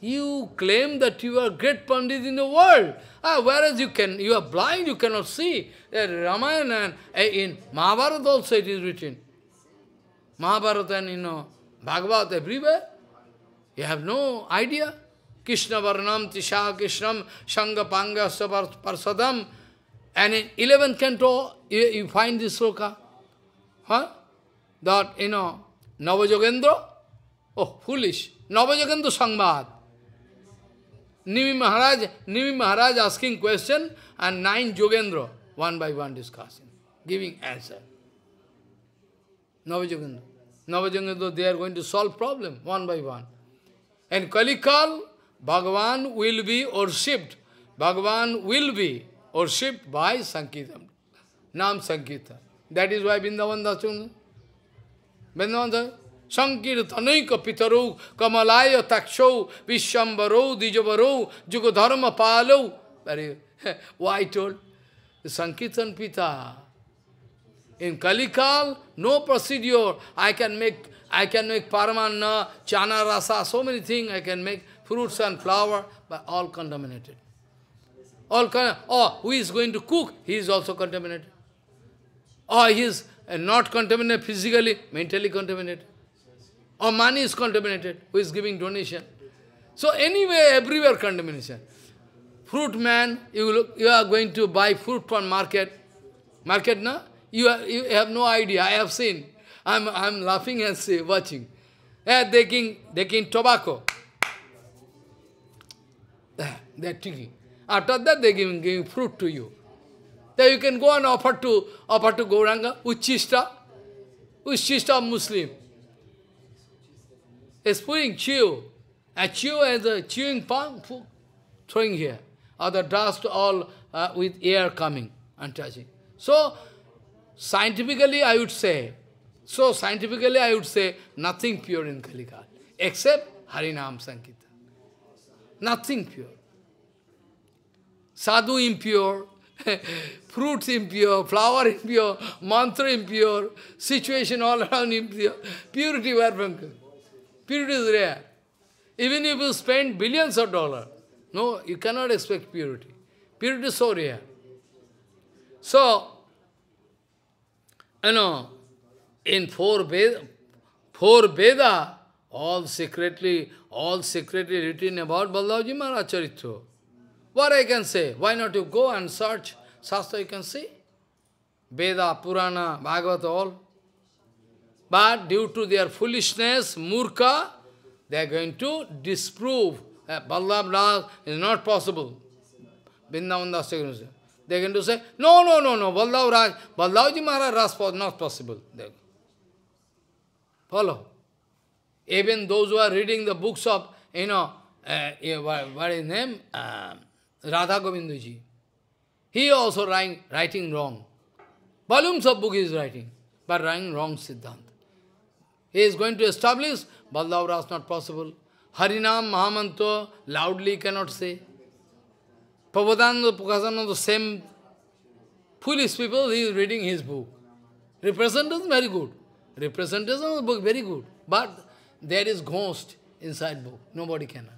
S1: You claim that you are great Pandit in the world. Ah, whereas you can, you are blind, you cannot see. That Ramayana and eh, in Mahabharata also it is written. Mahabharata and you know, Bhagavad everywhere. You have no idea. Krishna Varnam, Tisha Krishnam, Shanga Panga Parsadam. And in 11th canto, you, you find this sloka. Huh? That, you know, Navajogendra, oh, foolish. Navajogendra Sangvad. Nimi Maharaj, Nimi Maharaj asking question and nine Jogendra, one by one discussing, giving answer. Navajogendra. Navajogendra, they are going to solve problem one by one. And Kalikal, Bhagavan will be worshipped. Bhagavan will be worshipped by Sankirtan. Nam Sankirtan. That is why Vrindavan Dachung. Vrindavan Dachung. संकीर्तनई कपितरौ कमलाय तक्षौ विश्वम्बरौ द्विजवरौ जुग धर्म पालौ अरे Y toll संकीर्तन पिता। In Kalikal no procedure I can make I can make paramanna chana rasa so many thing I can make fruits and flower by all contaminated all who is going to cook he is also contaminated he is not contaminated physically mentally contaminated Or money is contaminated, who is giving donation. So anyway, everywhere contamination. Fruit man, you, look, you are going to buy fruit from market. Market, no? You, are, you have no idea, I have seen. I'm, I'm laughing and say, watching. Eh, they are taking, taking tobacco. They are taking. After that, they are giving, giving fruit to you. Then you can go and offer to, offer to Gauranga, Uchista, Uchista Muslim is putting chew. A chew as a chewing palm, throwing here. Or the dust all uh, with air coming and touching. So, scientifically I would say, so scientifically I would say, nothing pure in Kalikal, except Harinam Sankirtan. Nothing pure. Sadhu impure, fruits impure, flower impure, mantra impure, situation all around impure, purity where from Purity is rare. Even if you spend billions of dollars, no, you cannot expect purity. Purity is so rare. So, you know, in four Veda, four Veda, all secretly, all secretly written about Baldavji Maharaj Charitra. What I can say? Why not you go and search Shastra, you can see? Veda, Purana, Bhagavata, all. But due to their foolishness, murka, they are going to disprove that Ballabh Ras is not possible. Vrindavan Das They are going to say, no, no, no, no, Ballabh Raj, Ballabhji Maharaj Ras was not possible. They Follow. Even those who are reading the books of, you know, uh, what is his name? Uh, Radha Govindaji. He also writing, writing wrong. Volumes of book he is writing, but writing wrong Siddhanta. He is going to establish, Baldavra is not possible. Harinam Mahamantra loudly cannot say. Prabhupada Prakasananda, the same foolish people, he is reading his book. Representation very good. Representation of the book very good. But there is ghost inside book. Nobody can.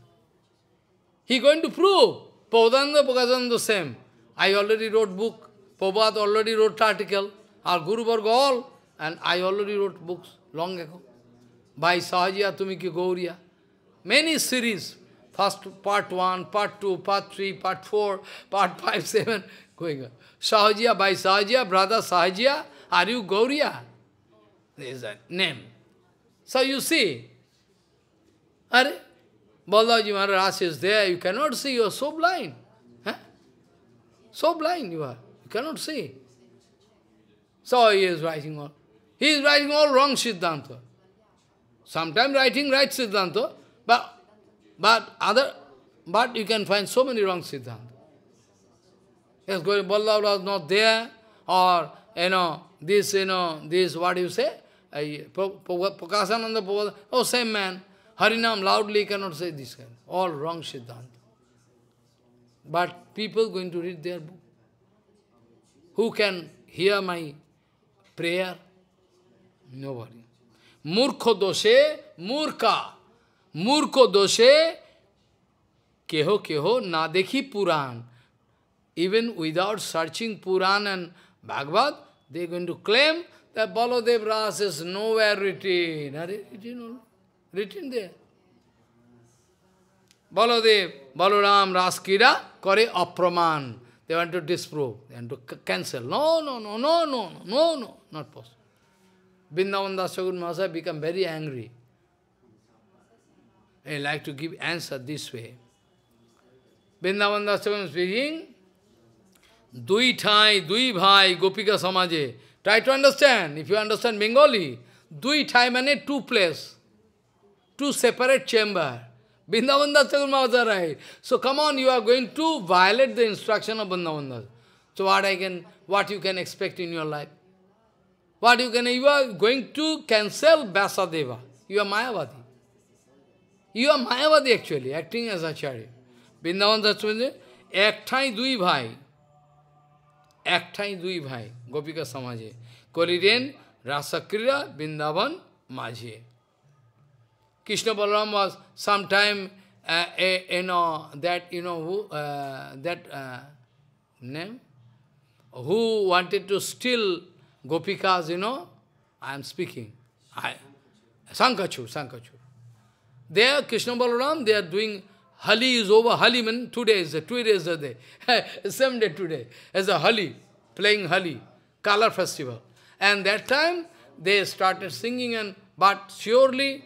S1: He going to prove. Prabhupada Prakasananda the same. I already wrote book. Prabhupada already wrote article. Our Guru Varga all. And I already wrote books long ago. By Sahajiya Tumiki Gauriya. Many series. First part 1, part 2, part 3, part 4, part 5, 7, going on. Sahajiya, by Sahajiya, brother Sahajiya, are you Gauriya? There is a name. So you see, Are, Balaji Maharaj is there, you cannot see, you are so blind. Huh? So blind you are, you cannot see. So he is writing all. He is writing all wrong Siddhanta. Sometimes writing right Siddhanta, but but other but you can find so many wrong Siddhanta. Yes, going Ballabha was not there, or you know, this, you know, this, what do you say? Oh, same man. Harinam loudly cannot say this kind. All wrong Siddhanta. But people going to read their book. Who can hear my prayer? Nobody. Murkho doshe, murka. Murkho doshe, keho keho, na dekhi Puran. Even without searching Puran and Bhagavad, they are going to claim that Baladev Ras is nowhere written. Are written, written there. Baladev, Balaram, Raskira, Kare Apraman. They want to disprove, they want to cancel. No, no, no, no, no, no, no, not possible. Vrindavan Dasagun Mahasaya become very angry. I like to give answer this way. Vrindavan Dasagun speaking, Dui thai, dui bhai, gopika samaje. Try to understand. If you understand Bengali, dui thai means two place, two separate chamber. Vrindavan Das Thakur right. So come on, you are going to violate the instruction of Vrindavan So what I can, what you can expect in your life? What you can, you are going to cancel Vasudeva. You are Mayavadi. You are Mayavadi actually, acting as Acharya. Vrindavan Dachwanje, Ektai Dui Bhai. Ektai Dui Bhai, Gopika Samaje. Koliden, Rasakriya, Vrindavan, Majhe. Krishna Balaram was sometime, uh, a, you know, that, you know, who, uh, that uh, name, who wanted to steal Gopikas, you know, I am speaking, I, Sankachu, Sankachu. There, Krishna Balaram, they are doing Holi is over. Holi means two days, two days a day. Same day today. As a Holi, playing Holi, color festival. And that time they started singing and but surely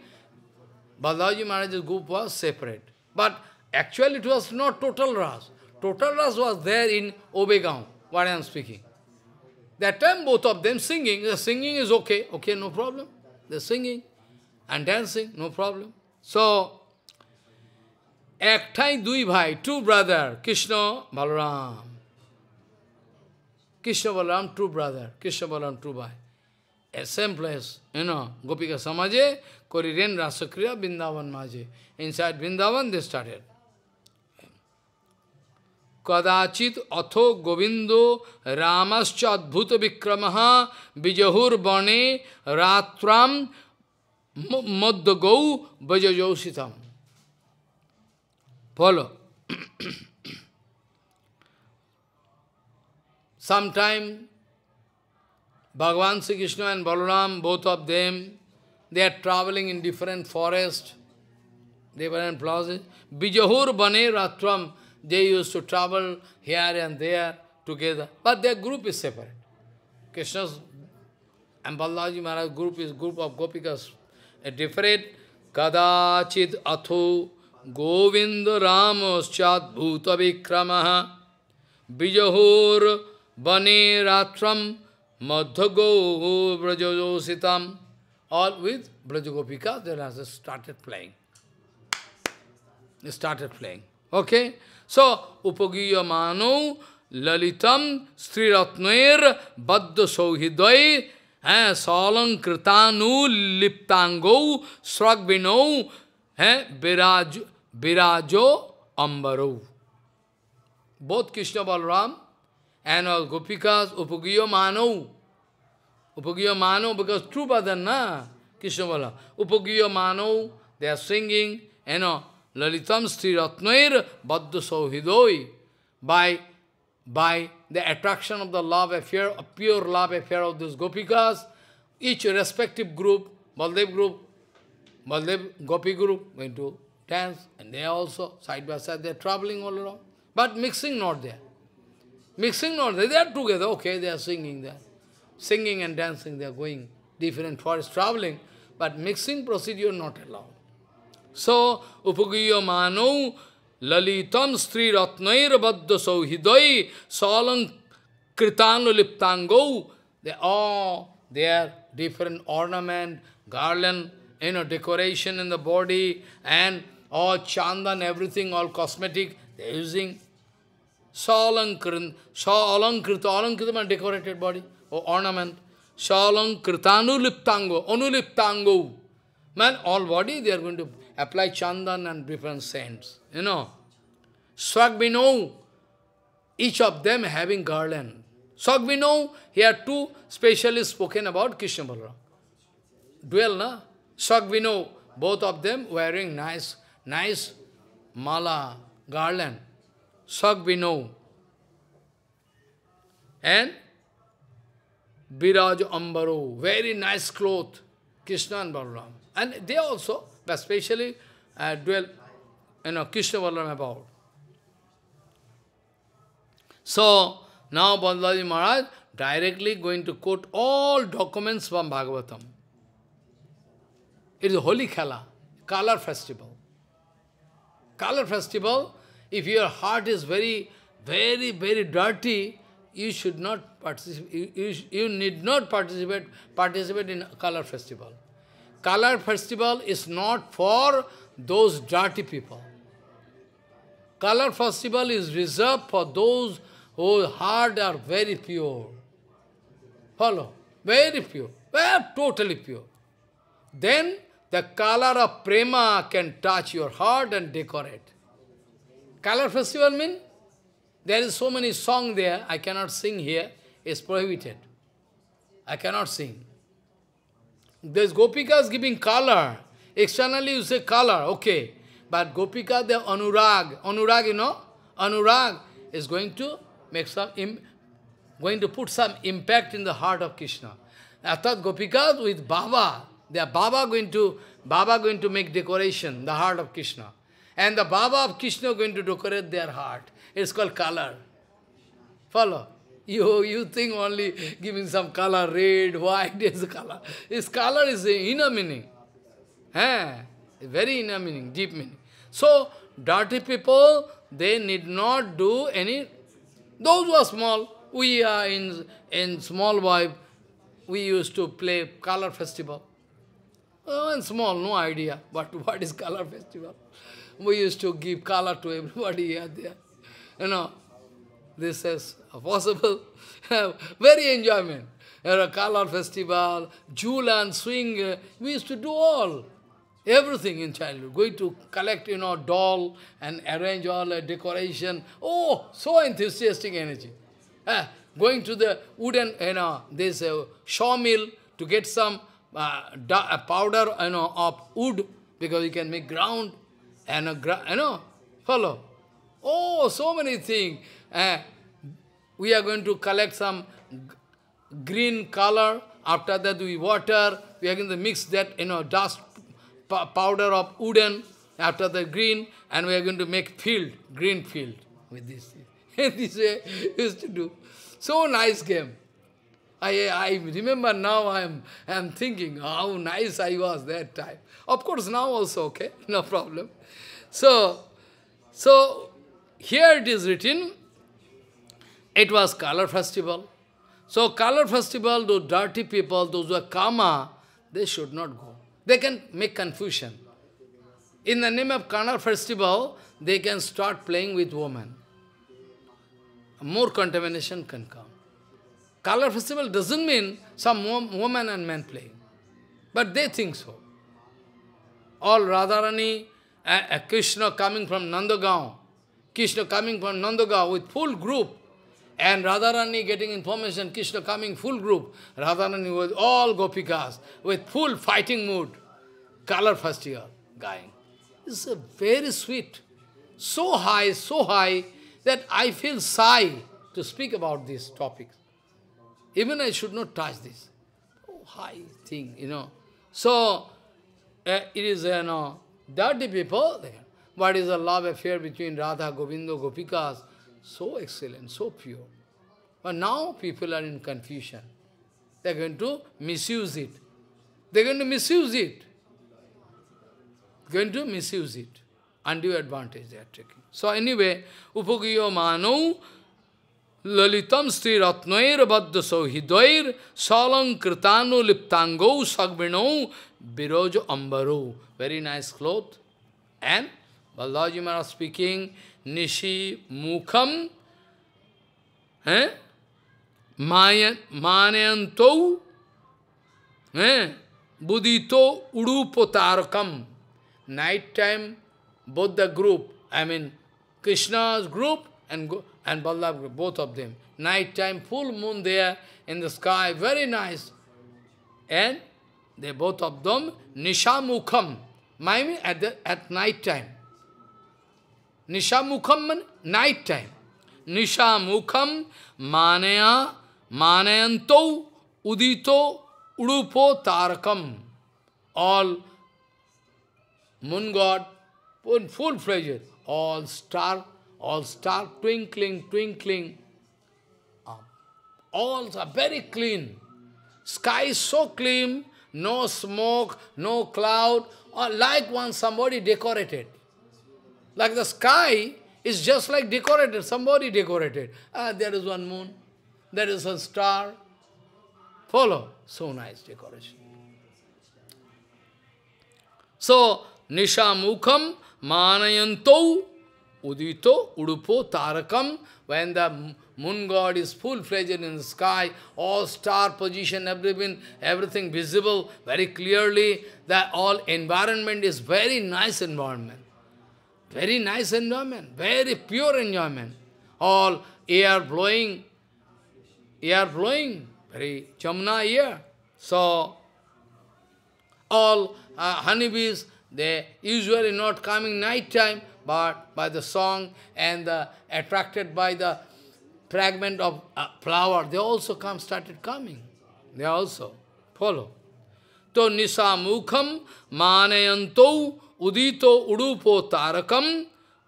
S1: Balaji Maharaj's group was separate. But actually it was not total ras. Total ras was there in Obegaon, what I am speaking. That time both of them singing, the singing is okay, okay, no problem. They're singing and dancing, no problem. So, Ektai Dui Bhai, two brother, Krishna Balaram. Krishna Balaram, two brother, Krishna Balaram, two bhai. A same place, you know, Gopika Samaje, Koriren Rasakriya, Bindavan Maje. Inside Bindavan they started. Atho govindo ramascha adbhuta vikramaha bijahur bane ratram madhagau vajajausitam. Follow. Sometime, Bhagavan Sri Krishna and Balaram, both of them, they are traveling in different forests, different places. Bijahur Bane Ratram, they used to travel here and there together, but their group is separate. Krishna's and Balaji Maharaj group is group of Gopikas, a different Kadachid Athu Govind रामश्चाद्भूत Vikram बिजहोर बने रात्रम मध्य गो ब्रजोषितम all with Brajagopika, they have started playing. They started playing. Okay? So, Upagiya Mano lalitam striratnair baddha sauhidai eh, salankritanu liptango sragvino eh, biraj, ambaro. Both Krishna Balram and all Gopikas, Upagiyo Mano. Upagiyo Mano, because true brother, na? Krishna Balram. Upagiyo Mano, they are singing, you know, Lalitam Sri Ratnair Baddha Sauhidoi. By, by the attraction of the love affair, a pure love affair of those Gopikas, each respective group, Baldev group, Baldev Gopi group, going to dance, and they also, side by side, they are traveling all around. But mixing not there. Mixing not there. They are together. Okay, they are singing there. Singing and dancing, they are going different forests, traveling. But mixing procedure not allowed. So, upagiya mano lalitam stri ratnair baddha sauhidai salang kritanu liptango. They all, they are different ornament, garland, you know, decoration in the body, and all chandan, everything, all cosmetic, they are using. Salankrit, Salankrita, Alankrita means decorated body, or ornament. Salankrita anuliptango, Man, all body they are going to apply chandan and different scents. You know. Swagbino, each of them having garland. Swagbino, here two specially spoken about Krishna Balaram. Duel, na? Swagbino, both of them wearing nice, nice mala, garland. Know. And Biraj Ambaro, very nice cloth, Krishna and Balaram. And they also, but especially uh, dwell, you know, Krishna Balaram about. So, now Balaji Maharaj directly going to quote all documents from Bhagavatam. It is a holy kala, color festival. Color festival, if your heart is very, very, very dirty, you should not participate, you, you, you need not participate, participate in color festival. Color festival is not for those dirty people. Color festival is reserved for those whose heart are very pure. Follow? Very pure. Very totally pure. Then the color of prema can touch your heart and decorate. Color festival means there is so many song there, I cannot sing here, it's prohibited. I cannot sing. There's Gopikas giving color. Externally you say color, okay. But Gopika, the Anurag, Anurag, you know, Anurag is going to make some, going to put some impact in the heart of Krishna. After Gopikas with Baba, they are Baba going to, Baba going to make decoration, the heart of Krishna. And the Baba of Krishna going to decorate their heart. It's called color. Follow? You, you think only giving some color, red, white is color. This color is the inner meaning. Eh? Very inner meaning, deep meaning. So, dirty people, they need not do any... Those who are small, we are in, in small boy, we used to play color festival. Oh, and small, no idea. But what is color festival? We used to give color to everybody here there. You know, this is possible. Very enjoyment. A color festival, Julan, swing, we used to do all. Everything in childhood. Going to collect, you know, doll and arrange all the decoration. Oh, so enthusiastic energy. Uh, going to the wooden, you know, this uh, sawmill to get some uh, powder, you know, of wood because you can make ground and a you know, follow. Oh, so many things. Uh, we are going to collect some green color. After that, we water. We are going to mix that, you know, dust powder of wooden. After the green, and we are going to make field, green field with this. this way used to do. So nice game. I, I remember now I am I am thinking how nice I was that time. Of course now also okay, no problem. So, so here it is written, it was color festival. So color festival, those dirty people, those who are kama, they should not go. They can make confusion. In the name of color festival, they can start playing with women. more contamination can come. Color festival doesn't mean some woman and man playing. But they think so. All Radharani, uh, uh, Krishna coming from Nandagaon, Krishna coming from Nandagaon with full group, and Radharani getting information, Krishna coming full group, Radharani with all gopikas, with full fighting mood, color festival, going. It's a very sweet, so high, so high, that I feel shy to speak about these topics. Even I should not touch this. Oh, high thing, you know. So, uh, it is, you know, dirty people. There. what is the love affair between Radha, Govinda, Gopikas? So excellent, so pure. But now people are in confusion. They're going to misuse it. They're going to misuse it. Going to misuse it. Undue advantage they are taking. So anyway, upagiyo mano lalitam sti ratnair baddha sauhidair salankritano liptango sagbino birojo ambaro. Very nice cloth. And Balaji Maharaj speaking, Nishi Mukham, eh? Mayanto, eh? Budito Udupotarakam. Night time, both the group, I mean, Krishna's group and, and Ballabh group, both of them. Night time, full moon there in the sky, very nice. And they both of them, Nishamukham, mean at, the, at night time. Nishamukham, night time. Nishamukham, manaya, manayanto, udito, udupo, tarakam. All moon god, full, pleasure, all star, all star twinkling, twinkling. Um, all are very clean. Sky is so clean, no smoke, no cloud, or like one somebody decorated. Like the sky is just like decorated, somebody decorated. Ah, there is one moon, there is a star. Follow. So nice decoration. So, Nishamukham Manayanto Udito Udupo Tarakam when the moon god is full-fledged in the sky, all star position, everything, everything visible very clearly, that all environment is very nice environment. Very nice environment, very pure enjoyment. All air blowing, air blowing, very Jamuna air. So, all uh, honeybees, they usually not coming night time, but by the song and the, attracted by the fragment of uh, flower, they also come, started coming. They also follow. To nisa mukham manayanto udito udupo tarakam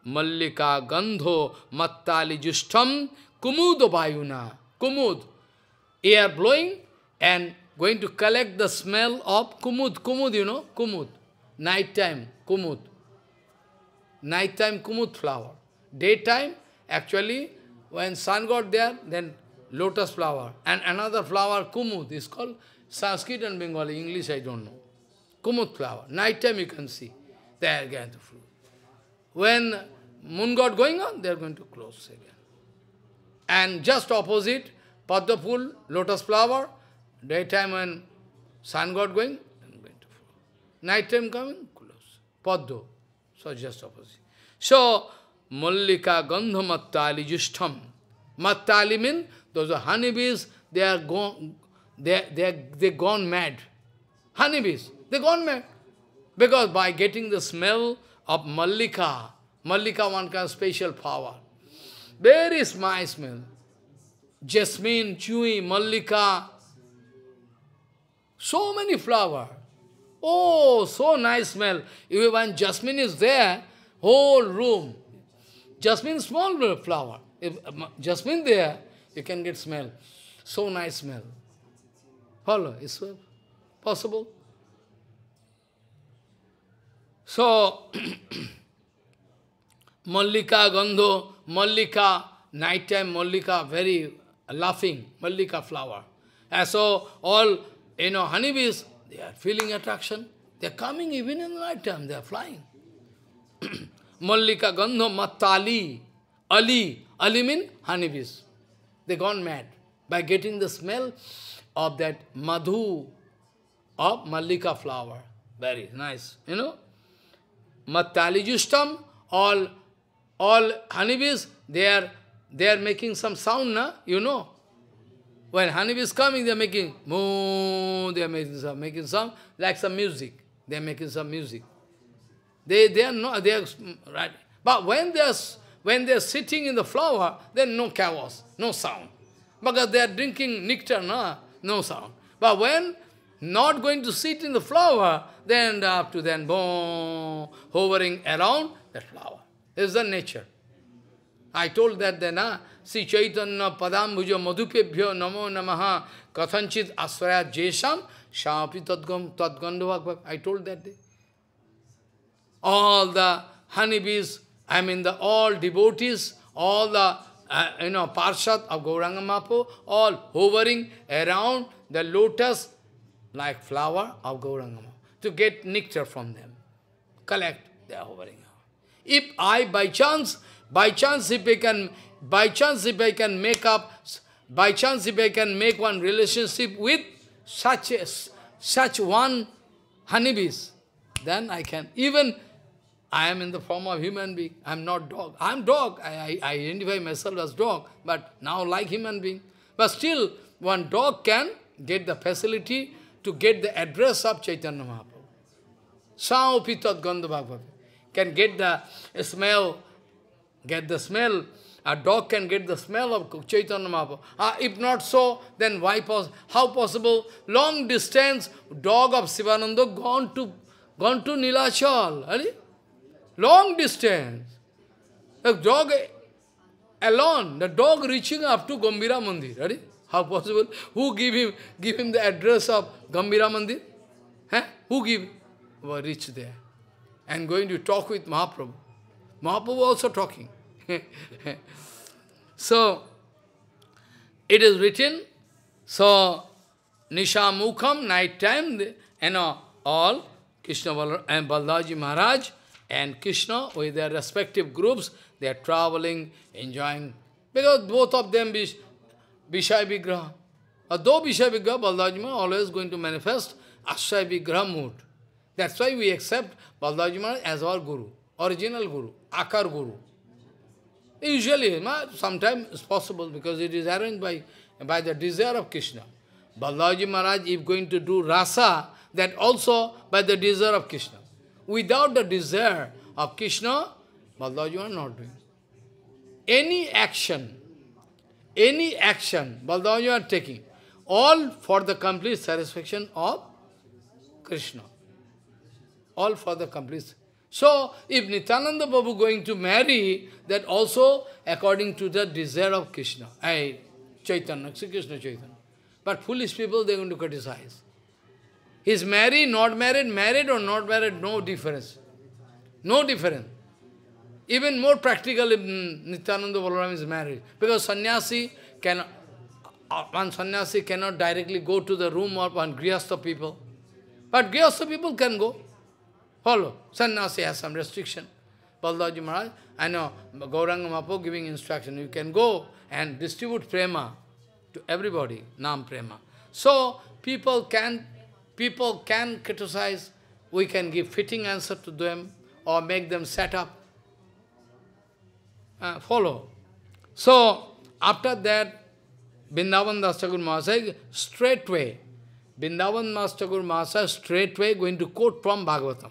S1: mallika gandho mattali justam kumud vayuna. Kumud. Air blowing and going to collect the smell of kumud. Kumud, you know, kumud. Night time, kumud. Night-time kumud flower. Daytime, actually, when sun got there, then lotus flower. And another flower, kumud, is called Sanskrit and Bengali, English I don't know. Kumud flower. Night-time you can see. They are going to fruit. When moon god going on, they are going to close again. And just opposite, Padma pool, lotus flower, daytime when sun god going, then going to fruit. Night time coming, close. Padma. So just opposite. So, Mallika Gandha Mattali Jushtam. Mattali means those are honeybees, they are gone, they, they, they gone mad. Honeybees, they gone mad. Because by getting the smell of Mallika, Mallika one kind special power. Very my smell. Jasmine, chewy, Mallika, so many flowers. Oh, so nice smell. Even when jasmine is there, whole room, jasmine small flower. If um, jasmine there, you can get smell. So nice smell. Follow, is possible? So, Mallika, Gandho, Mallika, nighttime Mallika, very laughing, Mallika flower. And so, all, you know, honeybees, they are feeling attraction. They are coming even in the night time, they are flying. Mallika Gandha Matali, Ali. Ali means honeybees. They gone mad by getting the smell of that madhu of mallika flower. Very nice, you know. Mattalijustam, all, all honeybees, they are, they are making some sound, na? you know. When honeybees coming, they are making moo, they are making some, making some, like some music. They are making some music. They, they are not, they are, right. But when they are, when they are sitting in the flower, then no chaos, no sound. Because they are drinking nectar, no, no sound. But when not going to sit in the flower, then up to then, boom, hovering around that flower. This is the nature. I told that then, uh, Sri Chaitanya Padambuja Madhupebhyo Namo Namaha Kathanchit Asraya Jesham Shapi Tadgam Tadgandavak. I told that day. All the honeybees, I mean the all devotees, all the uh, you know, Parshat of Gauranga Mapo, all hovering around the lotus like flower of Gauranga Mapo to get nectar from them. Collect, they are hovering. If I by chance, by chance if I can, by chance if I can make up, by chance if I can make one relationship with such a, such one honeybees, then I can, even I am in the form of human being. I am not dog. I am dog. I, I, I identify myself as dog, but now like human being. But still, one dog can get the facility to get the address of Chaitanya Mahaprabhu. Saupitat Gandha Can get the smell, get the smell. A dog can get the smell of Chaitanya Mahaprabhu. Uh, if not so, then why pos how possible? Long distance, dog of Sivananda gone to gone to Nilachal. Right? Long distance. The dog alone, the dog reaching up to Gambhira Mandir. Ready? How possible? Who give him give him the address of Gambhira Mandir? Huh? Who give? Oh, well, reach there. And going to talk with Mahaprabhu. Mahaprabhu also talking. so, it is written, so, Nisha Mukham, night time, you know, all, Krishna and Baldaji Maharaj, and Krishna with their respective groups, they are traveling, enjoying, because both of them Vishaya Vigraha. Although Vishaya Vigraha, Baldajima always going to manifest Ashraya Vigraha mood. That's why we accept Baldajima as our Guru, original Guru, Akar Guru. Usually, sometimes it's possible because it is arranged by, by the desire of Krishna. Balaji Maharaj, if going to do rasa, that also by the desire of Krishna. Without the desire of Krishna, Balaji are not doing. Any action, any action Balaji are taking, all for the complete satisfaction of Krishna. All for the complete. So, if Nityananda Babu going to marry, that also according to the desire of Krishna, I, Chaitanya, Krishna Chaitanya. But foolish people, they are going to criticize. He Is married, not married, married or not married, no difference. No difference. Even more practical if Nityananda Balaram is married. Because sannyasi cannot, uh, one sannyasi cannot directly go to the room of one grihastha people. But grihastha people can go. Follow. Sannyasi has some restriction. Baldaji Maharaj, I know, Gauranga Mapo giving instruction. You can go and distribute prema to everybody, Nam prema. So, people can People can criticize, we can give fitting answer to them or make them set up. Uh, follow. So, after that, Bindavan Das Thakur Mahasaya straightway, Bindavan Das Thakur Mahasaya straightway going to quote from Bhagavatam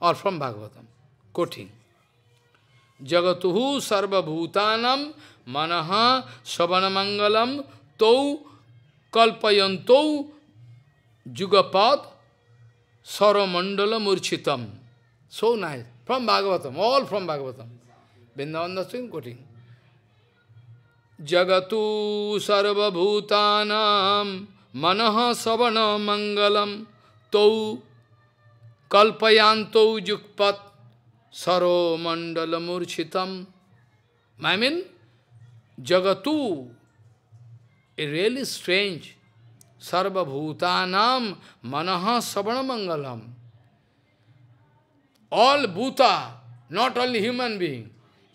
S1: or from Bhagavatam, quoting. Jagatuhu sarva bhutanam manaha savanamangalam tau kalpayantau Jugapad Saramandala Murchitam. So nice. From Bhagavatam, all from Bhagavatam. Vrindavan Das quoting. Jagatu sarva bhutanam manaha savana mangalam tau kalpayanto jukpat saro mandala murchitam. I mean, Jagatu is really strange. Sarva Bhutanam Manaha Savana Mangalam. All Bhuta, not only human being,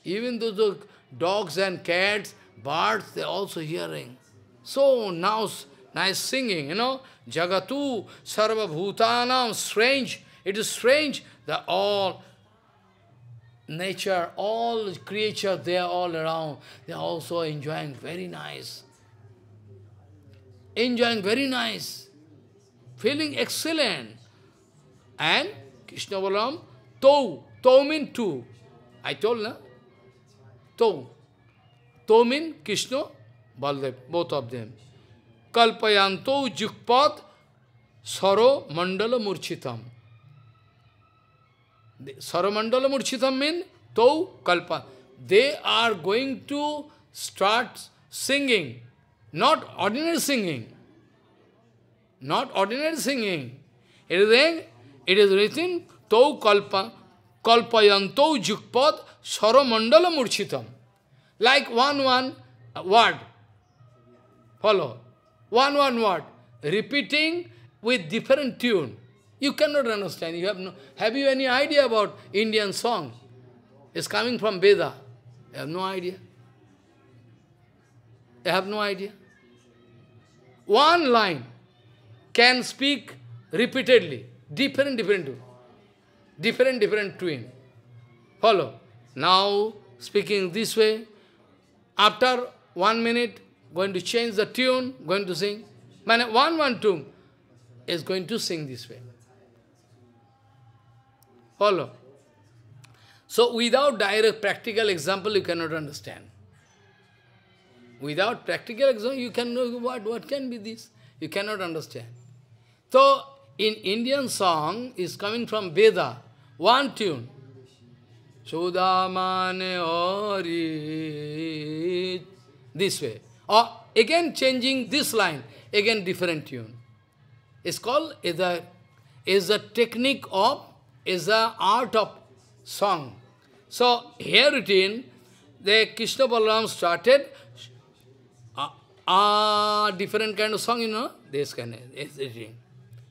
S1: even those dogs and cats, birds, they also hearing. So now, nice singing, you know. Jagatu sarva bhutanam, strange. It is strange that all nature, all creatures, they are all around. They are also enjoying very nice. Enjoying very nice. Feeling excellent. And Krishna Balaram, Tou. Tou means two. I told, na? Tou. Tou means Krishna, Baldev, both of them. Kalpayanto jukpat saro mandala murchitam. Saramandala Murchitam means Tau Kalpa. They are going to start singing, not ordinary singing. Not ordinary singing. It is, it is written Tau Kalpa, Kalpayanto Jukpad Saramandala Murchitam. Like one one word. Follow. One one word. Repeating with different tune. You cannot understand. You have no. Have you any idea about Indian song? It's coming from Veda. You have no idea. You have no idea. One line can speak repeatedly, different, different. Different, different tune. Follow. Now, speaking this way, after one minute, going to change the tune, going to sing. One, one tune is going to sing this way. Follow. So without direct practical example, you cannot understand. Without practical example, you can know what, what can be this. You cannot understand. So, in Indian song, is coming from Veda, one tune. Sudamane ori. This way. Or again changing this line, again different tune. It's called, is a, is a technique of is the art of song. So here written, the Krishna Balaram started a uh, different kind of song, you know, this kind of written.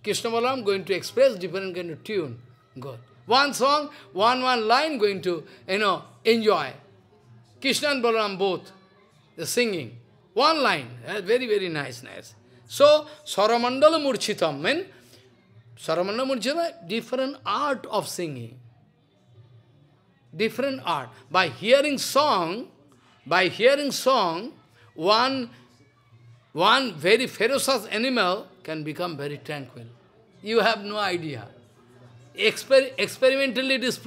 S1: Krishna Balaram going to express different kind of tune. Good. One song, one one line going to, you know, enjoy. Krishna and Balaram both, the singing. One line, eh, very, very nice, nice. So, Saramandala Murchitam means Saramana Murjana, different art of singing. Different art. By hearing song, by hearing song, one, one very ferocious animal can become very tranquil. You have no idea. Exper experimentally it is.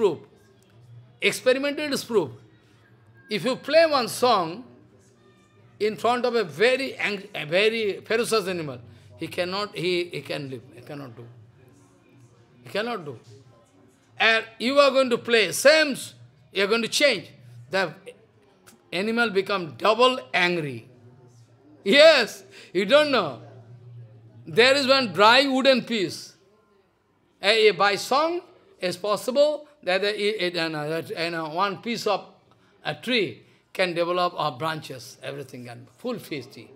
S1: Experimentally it is. If you play one song in front of a very, a very ferocious animal, he cannot, he, he can live, he cannot do. He cannot do. And you are going to play, same, you are going to change. The animal become double angry. Yes, you don't know. There is one dry wooden piece. Uh, by song, it's possible that uh, one piece of a tree can develop our branches, everything, and full feisty.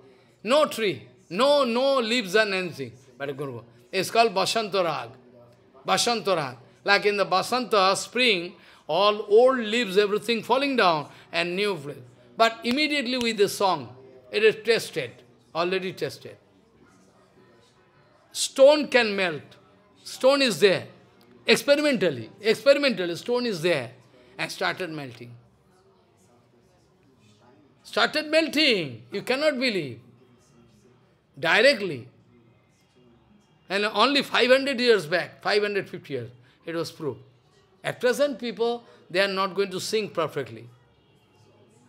S1: No tree, no no leaves and anything. But Guru, it's called Bashantarag. Basantara. Like in the Basanta, spring, all old leaves, everything falling down, and new. But immediately with the song, it is tested, already tested. Stone can melt. Stone is there. Experimentally, experimentally, stone is there and started melting. Started melting. You cannot believe. Directly. And only 500 years back, 550 years, it was proved. At present, people, they are not going to sing perfectly.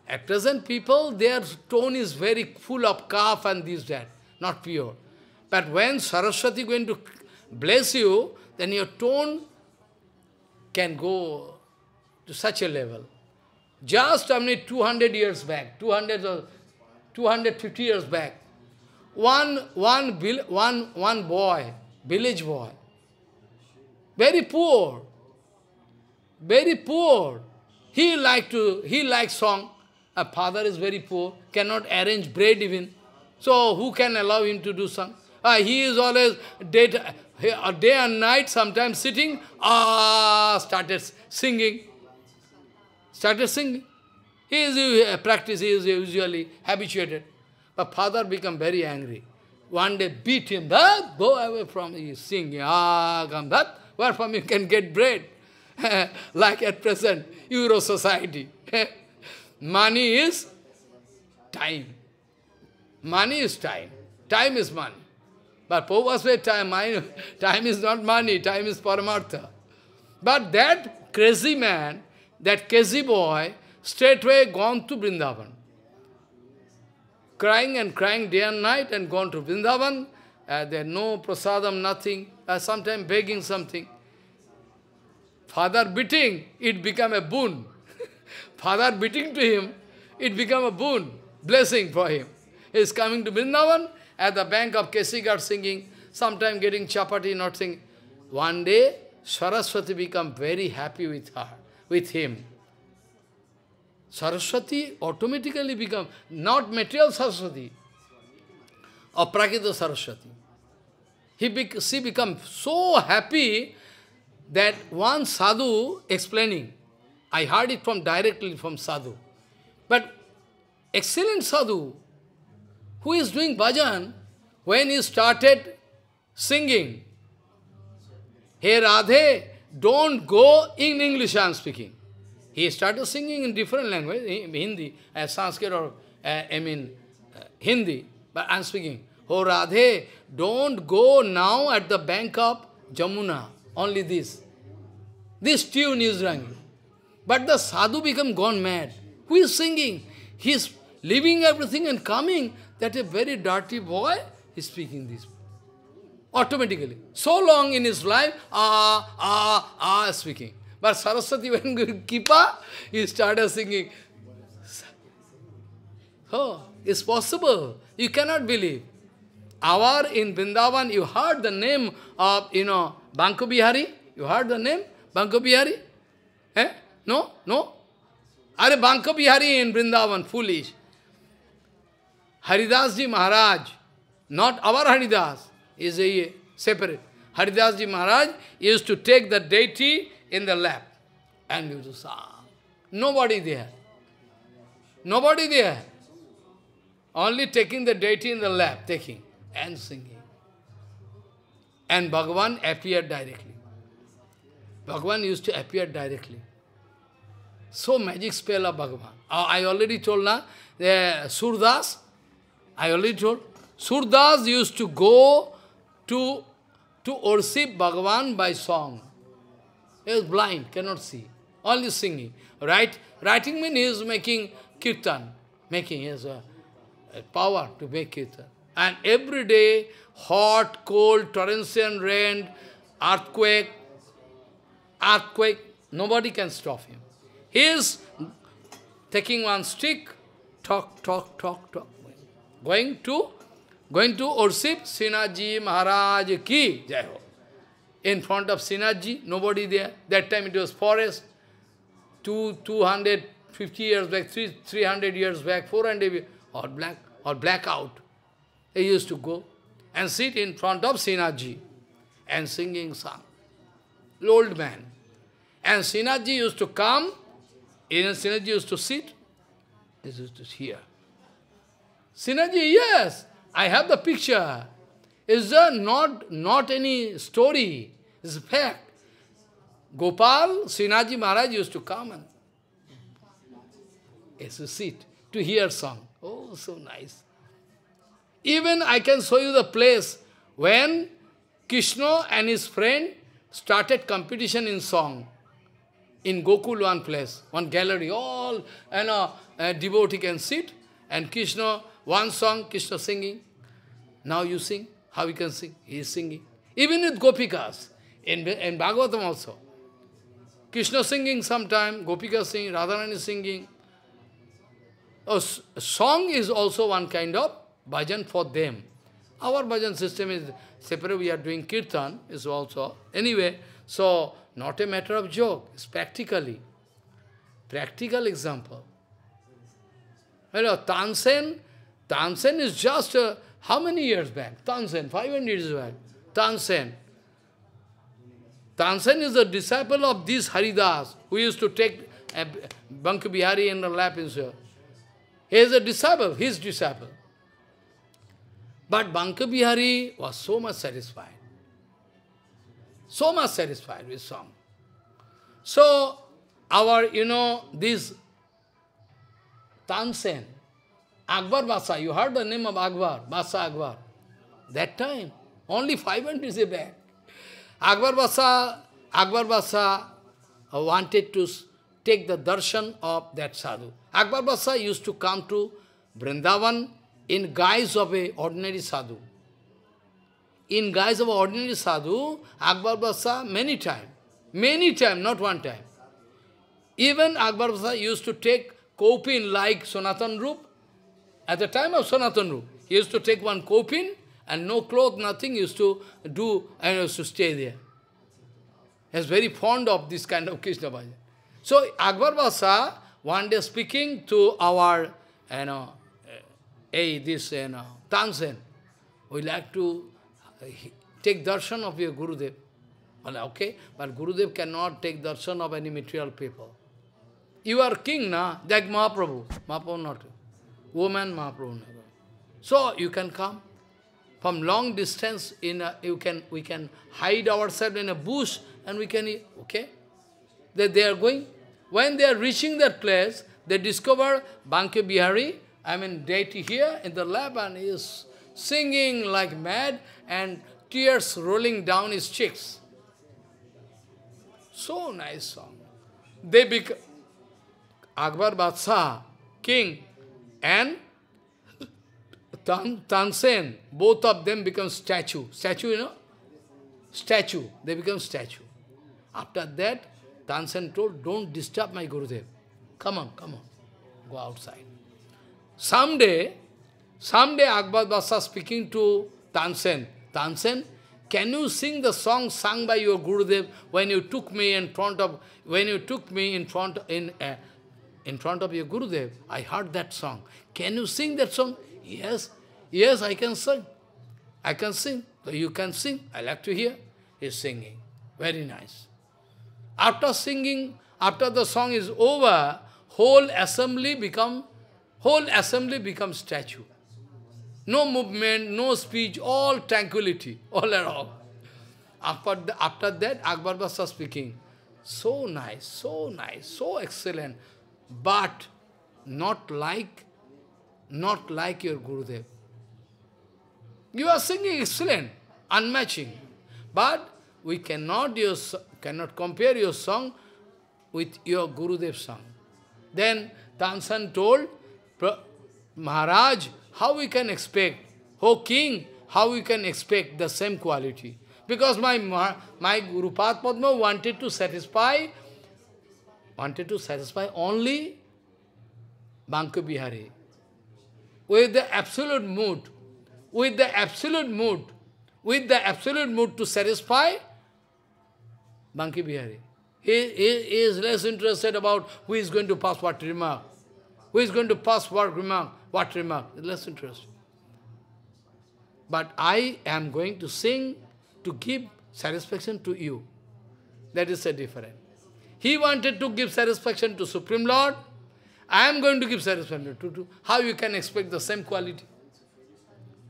S1: At present, people, their tone is very full of cough and this, that, not pure. But when Saraswati going to bless you, then your tone can go to such a level. Just only 200 years back, 200 or 250 years back, one, one, one, one boy, village boy, very poor, very poor. He like to, he likes song. A father is very poor, cannot arrange bread even. So who can allow him to do song? Ah, he is always day, day and night, sometimes sitting, ah, started singing. Started singing. He is uh, practice, he is usually habituated. But father become very angry. One day beat him, that go away from you, sing, ah, come that, where from you can get bread. like at present, Euro society. money is time. Money is time. Time is money. But Prabhupada said time, time is not money, time is paramartha. But that crazy man, that crazy boy, straightway gone to Vrindavan. Crying and crying day and night and gone to Vrindavan. Uh, there no prasadam, nothing. Uh, sometimes begging something. Father beating, it become a boon. Father beating to him, it become a boon, blessing for him. He is coming to Vrindavan, at the bank of Kesighat singing, sometime getting chapati, not singing. One day, Saraswati become very happy with her, with him. Saraswati automatically become, not material Saraswati, Aprakita Saraswati. He she become so happy that one sadhu explaining, I heard it from directly from sadhu, but excellent sadhu, who is doing bhajan, when he started singing, Hey Radhe, don't go in English I am speaking. He started singing in different language, Hindi, uh, Sanskrit or, uh, I mean, uh, Hindi, but I am speaking. Oh Radhe, don't go now at the bank of Jamuna, only this. This tune is running. But the sadhu become gone mad. Who is singing? He is leaving everything and coming. That a very dirty boy is speaking this. Automatically. So long in his life, ah, ah, ah, speaking. But Saraswati, when Kipa, he started singing. Oh, it's possible. You cannot believe. Our in Vrindavan, you heard the name of, you know, Banko Bihari? You heard the name? Banko Bihari? Eh? No? No? Are Banko Bihari in Vrindavan, foolish. Haridas ji Maharaj not our Haridas is a separate Haridas ji Maharaj used to take the deity in the lap and you too saw nobody there है nobody there है only taking the deity in the lap taking and singing and Bhagwan appear directly Bhagwan used to appear directly so magic spell of Bhagwan I already told Surdas I already told, Surdas used to go to, to worship Bhagavan by song. He was blind, cannot see, only singing. Right? Writing means he is making kirtan, making his uh, power to make kirtan. And every day, hot, cold, torrential rain, earthquake, earthquake, nobody can stop him. He is taking one stick, talk, talk, talk, talk, going to, going to worship Sinaji Maharaj ki jai ho. In front of Sinaji, nobody there. That time it was forest. Two, 250 years back, three, 300 years back, 400 years, or black, or blackout. He used to go and sit in front of Sinaji and singing song. Old man. And Sinaji used to come, and Sinaji used to sit, this used to hear. Sinaji, yes, I have the picture. Is there not, not any story? It's fact. Gopal, Sinaji Maharaj used to come and used to sit to hear song. Oh, so nice. Even I can show you the place when Krishna and his friend started competition in song. In Gokul, one place, one gallery, all you know, a devotee can sit, and Krishna, one song, Krishna singing. Now you sing. How you can sing? He is singing. Even with Gopikas, in, in Bhagavatam also. Krishna singing sometime, Gopika singing, Radharani singing. A song is also one kind of bhajan for them. Our bhajan system is separate, we are doing kirtan, is also. Anyway, so not a matter of joke, it's practically. Practical example. Know, Tansen, Tansen is just, how many years back? Tansen, 500 years back. Tansen. Tansen is the disciple of this Haridas, who used to take uh, Banka Bihari in the lap here. He is a disciple, his disciple. But Banka Bihari was so much satisfied. So much satisfied with song. So, our, you know, this Tansen, Akbar Basa, you heard the name of Akbar, Basa Akbar. That time, only 500 years back. Akbar Basa, Akbar Basa wanted to take the darshan of that sadhu. Akbar Basa used to come to Vrindavan in guise of a ordinary sadhu. In guise of ordinary sadhu, Akbar Basa many times, many times, not one time. Even Akbar Basa used to take kopin like Sanatan Rup. At the time of Sanatan Rup, he used to take one kopin and no cloth, nothing, used to do and used to stay there. He was very fond of this kind of Krishna bhajan. So Akbar Basa, one day speaking to our, you know, hey, this, you know, Tansen, we like to uh, take darshan of your Gurudev. Well, okay, but Gurudev cannot take darshan of any material people. You are king, na? Like Mahaprabhu. Mahaprabhu not. Woman, Mahaprabhu never. So you can come from long distance. In a, you can we can hide ourselves in a bush and we can okay. That they are going. When they are reaching that place, they discover Banke Bihari, I mean deity here in the lab, and he is singing like mad and tears rolling down his cheeks. So nice song. They become Akbar Batsa, king, and Tan, Tansen, both of them become statue. Statue, you know? Statue. They become statue. After that, Tansen told, don't disturb my Gurudev. Come on, come on. Go outside. Someday, someday Akbar Basa speaking to Tansen. Tansen, can you sing the song sung by your Gurudev when you took me in front of, when you took me in front, in, uh, in front of your Gurudev? I heard that song. Can you sing that song? Yes, yes, I can sing. I can sing. So you can sing. I like to hear. He's singing. Very nice. After singing, after the song is over, whole assembly become, whole assembly becomes statue. No movement, no speech, all tranquility, all around. After, the, after that, Akbar Basa speaking. So nice, so nice, so excellent, but not like, not like your Gurudev. You are singing excellent, unmatching, but we cannot use, cannot compare your song with your Gurudev song. Then Tansen told, Maharaj, how we can expect, oh king, how we can expect the same quality? Because my, my Guru Padma wanted to satisfy, wanted to satisfy only Banka Bihari. With the absolute mood, with the absolute mood, with the absolute mood to satisfy Banki Bihari. He, he, he, is less interested about who is going to pass what remark, who is going to pass what remark, what remark, less interested. But I am going to sing to give satisfaction to you. That is a difference. He wanted to give satisfaction to Supreme Lord. I am going to give satisfaction to, to how you can expect the same quality.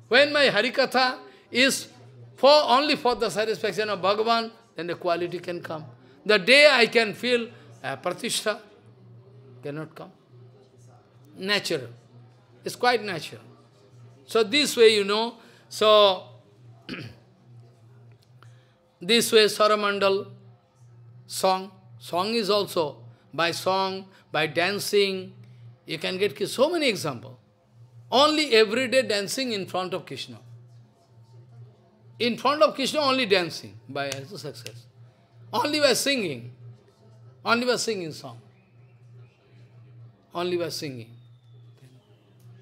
S1: When my Harikatha is for only for the satisfaction of Bhagavan, then the quality can come. The day I can feel uh, pratishtha, cannot come. Natural. It's quite natural. So this way, you know, so this way Saramandal song, song is also by song, by dancing, you can get so many examples. Only everyday dancing in front of Krishna. In front of Krishna, only dancing by success. Only by singing. Only by singing song. Only by singing.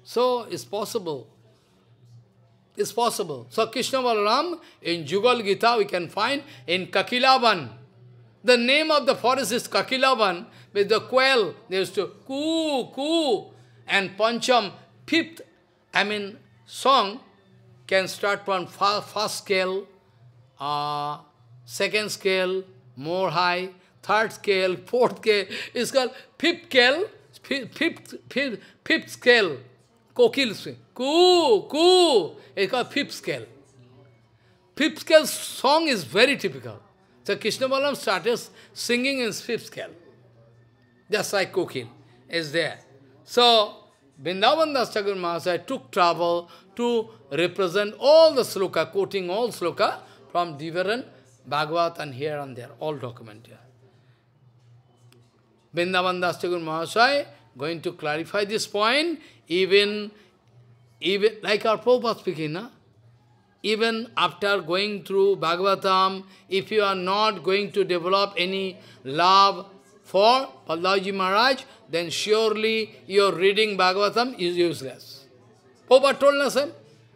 S1: So, it's possible. It's possible. So, Krishna Balaram, in Jugal Gita, we can find in Kokilavan. The name of the forest is Kokilavan, with the quail, they used to coo, coo, and Pancham, fifth, I mean, song, can start from first scale, uh, second scale, more high, third scale, fourth scale. It's called fifth scale, fifth, fifth, fifth scale. Kokil swing. Coo, coo. It's called fifth scale. Fifth scale song is very typical. So Krishna Balaram started singing in fifth scale. Just like Kokil is there. So, Vrindavan Das Thakur Mahasaya took trouble to represent all the sloka, quoting all sloka from different Bhagavad and here and there, all document here. Vrindavan Das Thakur Mahasaya going to clarify this point, even, even like our Prabhupada speaking, na? Even after going through Bhagavatam, if you are not going to develop any love for Pallaji Maharaj, then surely your reading Bhagavatam is useless. Oh, Prabhupada told us,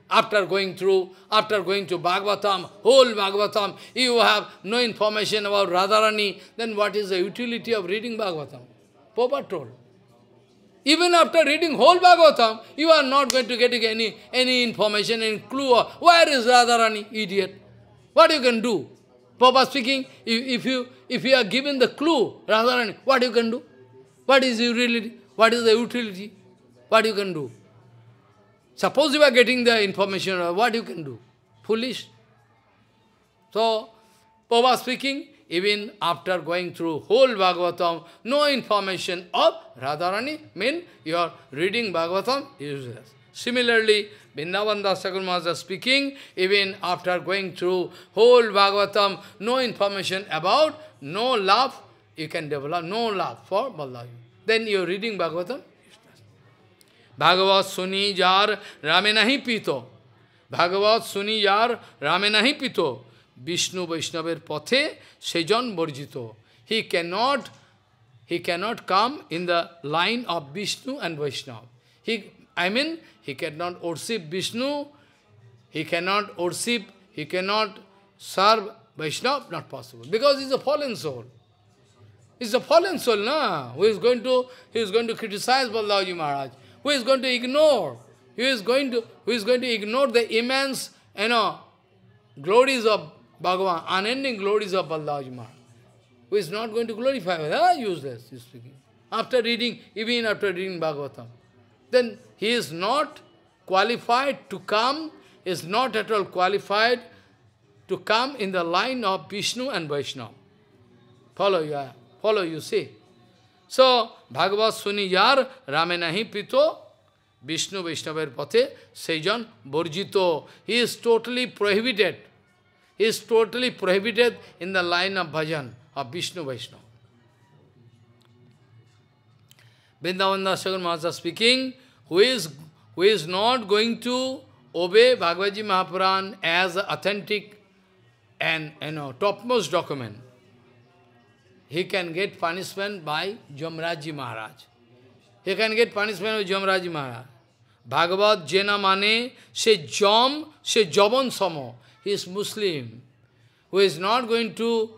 S1: after going through, after going to Bhagavatam, whole Bhagavatam, you have no information about Radharani, then what is the utility of reading Bhagavatam? Prabhupada told. Even after reading whole Bhagavatam, you are not going to get any, any information, any clue. Where is Radharani? Idiot. What you can do? Papa speaking, if, if, you, if you are given the clue, Radharani, what you can do? What is utility? What is the utility? What you can do? Suppose you are getting the information, what you can do? Foolish. So, Papa speaking, even after going through whole Bhagavatam, no information of Radharani, mean your reading Bhagavatam useless. Similarly, Vrindavan Das Thakur speaking, even after going through whole Bhagavatam, no information about, no love, you can develop no love for Balaji. Then you are reading Bhagavatam, Bhagavat suni jar rame nahi pito. Bhagavad suni jar rame nahi pito. Vishnu Vaishnavar pathe sejon borjito. He cannot, he cannot come in the line of Vishnu and Vaishnava. He, I mean, he cannot worship Vishnu, he cannot worship, he cannot serve Vaishnava, not possible. Because he's a fallen soul. He's a fallen soul, no? Who is going to he is going to criticize Balaji Maharaj? Who is going to ignore? Who is going to who is going to ignore the immense, you know, glories of Bhagavan, unending glories of Balaji who is not going to glorify, ah, useless, speaking. After reading, even after reading Bhagavatam, then he is not qualified to come, is not at all qualified to come in the line of Vishnu and Vaishnava. Follow you, follow you, see. So, Bhagavad Suni Yar Ramenahi Pito, Vishnu Vaishnavar Pathe, Sejan Borjito. He is totally prohibited is totally prohibited in the line of bhajan of Vishnu Vaishnava. Vrindavan Dasagar Maharaj speaking, who is, who is not going to obey Bhagavad Mahapuran as authentic and you know, topmost document, he can get punishment by Jamraji Maharaj. He can get punishment by Jamraji Maharaj. Bhagavad Jena Mane, se Jam, se Javan Samo he is Muslim, who is not going to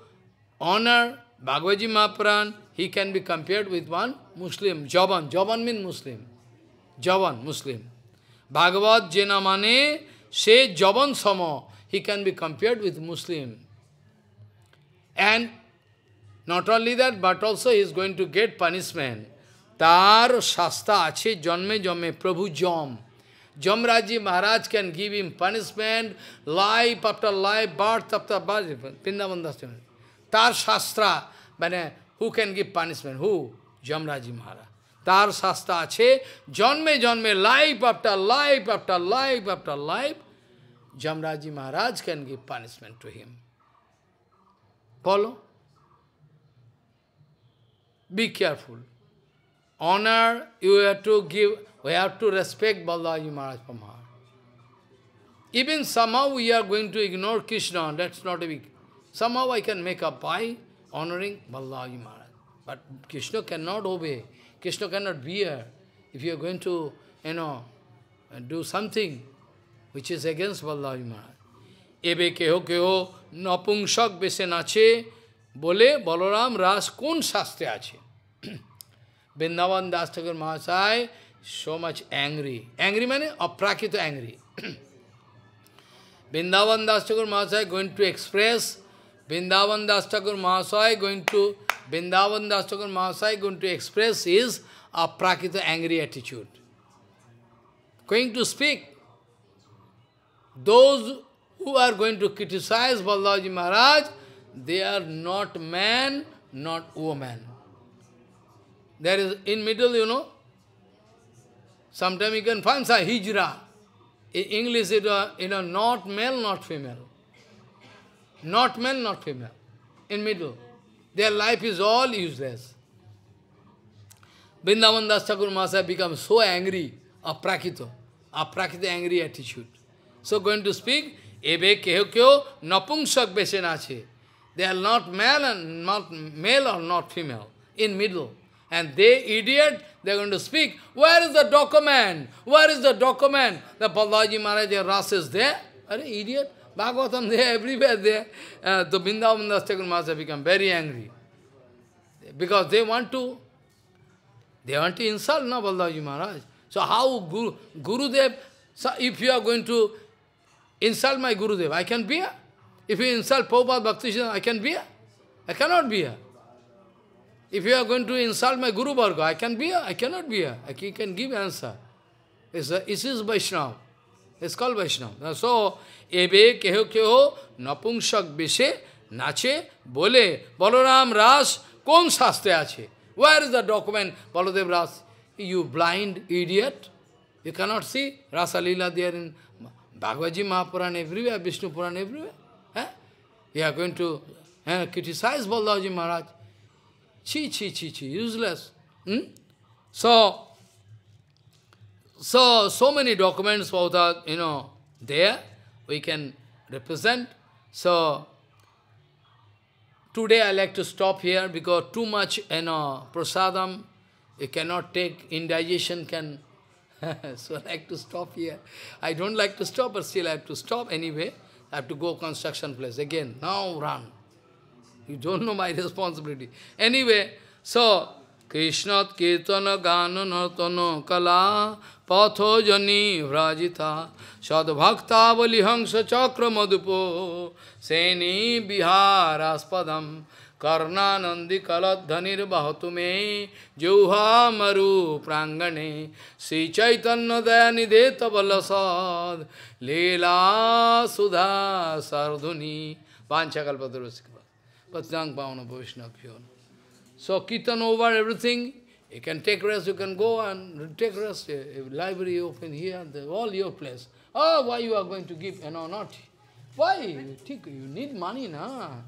S1: honor Bhagavad Mahapuran, he can be compared with one Muslim, Javan. Javan means Muslim. Javan, Muslim. Bhagavad Jena Mane, se Javan Sama, he can be compared with Muslim. And not only that, but also he is going to get punishment. Tar shasta ache janme jame prabhu jam. Jamraji Maharaj can give him punishment, life after life, birth after birth. Pindavandasya. Tar Shastra, who can give punishment? Who? Jamraji Maharaj. Tar Shastra ache, Janme Janme, life after life after life after life. Jamraji Maharaj can give punishment to him. Follow? Be careful. Honor, you have to give we have to respect Balaji Maharaj from heart. Even somehow we are going to ignore Krishna, that's not a big... Somehow I can make up by honoring Balaji Maharaj. But Krishna cannot obey. Krishna cannot be here. If you are going to, you know, do something which is against Balaji Maharaj. Ebe keho keho napungsak besenache bole Balaram ras kun sastya ache. Vrindavan Das Thakur Mahasaya so much angry. Angry means aprakita angry. Vrindavan Das Thakur Mahasaya going to express, Vrindavan Das Mahasaya going to Vrindavan Das Thakur Mahasai going to express is a prakita angry attitude. Going to speak. Those who are going to criticize Balaji Maharaj, they are not man, not woman. There is, in middle, you know, sometimes you can find some hijra. In English, it is, you know, not male, not female. Not male, not female. In middle. Their life is all useless. Vrindavan Das Thakur Mahasaya becomes so angry, aprakito, aprakita angry attitude. So going to speak, ebe keho kyo napungsak besen ache. They are not male and not male or not female, in middle. And they, idiot, they are going to speak, where is the document? Where is the document? The Balaji Maharaj, Ras is there. Are you idiot? Bhagavatam, they are everywhere there. Uh, the Vrindavan Das Thakur Mahasaya become very angry. Because they want to, they want to insult na Balaji Maharaj. So how Guru, Gurudev, so if you are going to insult my Gurudev, I can bear. If you insult Prabhupada Bhakti I can bear. I cannot bear. If you are going to insult my Guru Varga, I can bear. I cannot bear. I can give answer. It's a, it is Vaishnava. It's called Vaishnava. So, ebe keho keho napungsak bishe nache bole Balaram Ras kon shastre ache. Where is the document, Baladev Ras? You blind idiot. You cannot see Rasa Leela there in Bhagavad Mahapuran everywhere, Vishnu Puran everywhere. Eh? You are going to eh, criticize Balaji Maharaj. Chi, chi, chi, chi, useless. Hmm? So, so, so many documents for you know, there, we can represent. So, today I like to stop here because too much, you know, prasadam, you cannot take, indigestion can, so I like to stop here. I don't like to stop, but still I have to stop anyway. I have to go construction place again. Now run. You don't know my responsibility. Anyway, so, Krishna Kirtana Gana Nartana Kala Patho Jani Vrajita Sadbhakta Valihangsa Chakra Madhupo Seni Bihara Aspadam Karna Nandi Kalat Dhanir Bahatume Juha Maru Prangane प्रांगणे Chaitanya Dayani Deta तबलसद Leela Sudha Sarduni वांछा कल्पतरुष Panchakalpadurasika Patjang Pavana Vaishnavyo. So Kirtan over everything, you can take rest, you can go and take rest. Library open here, the, all your place. Oh, why you are going to give, you know, not? Why? You need money, na?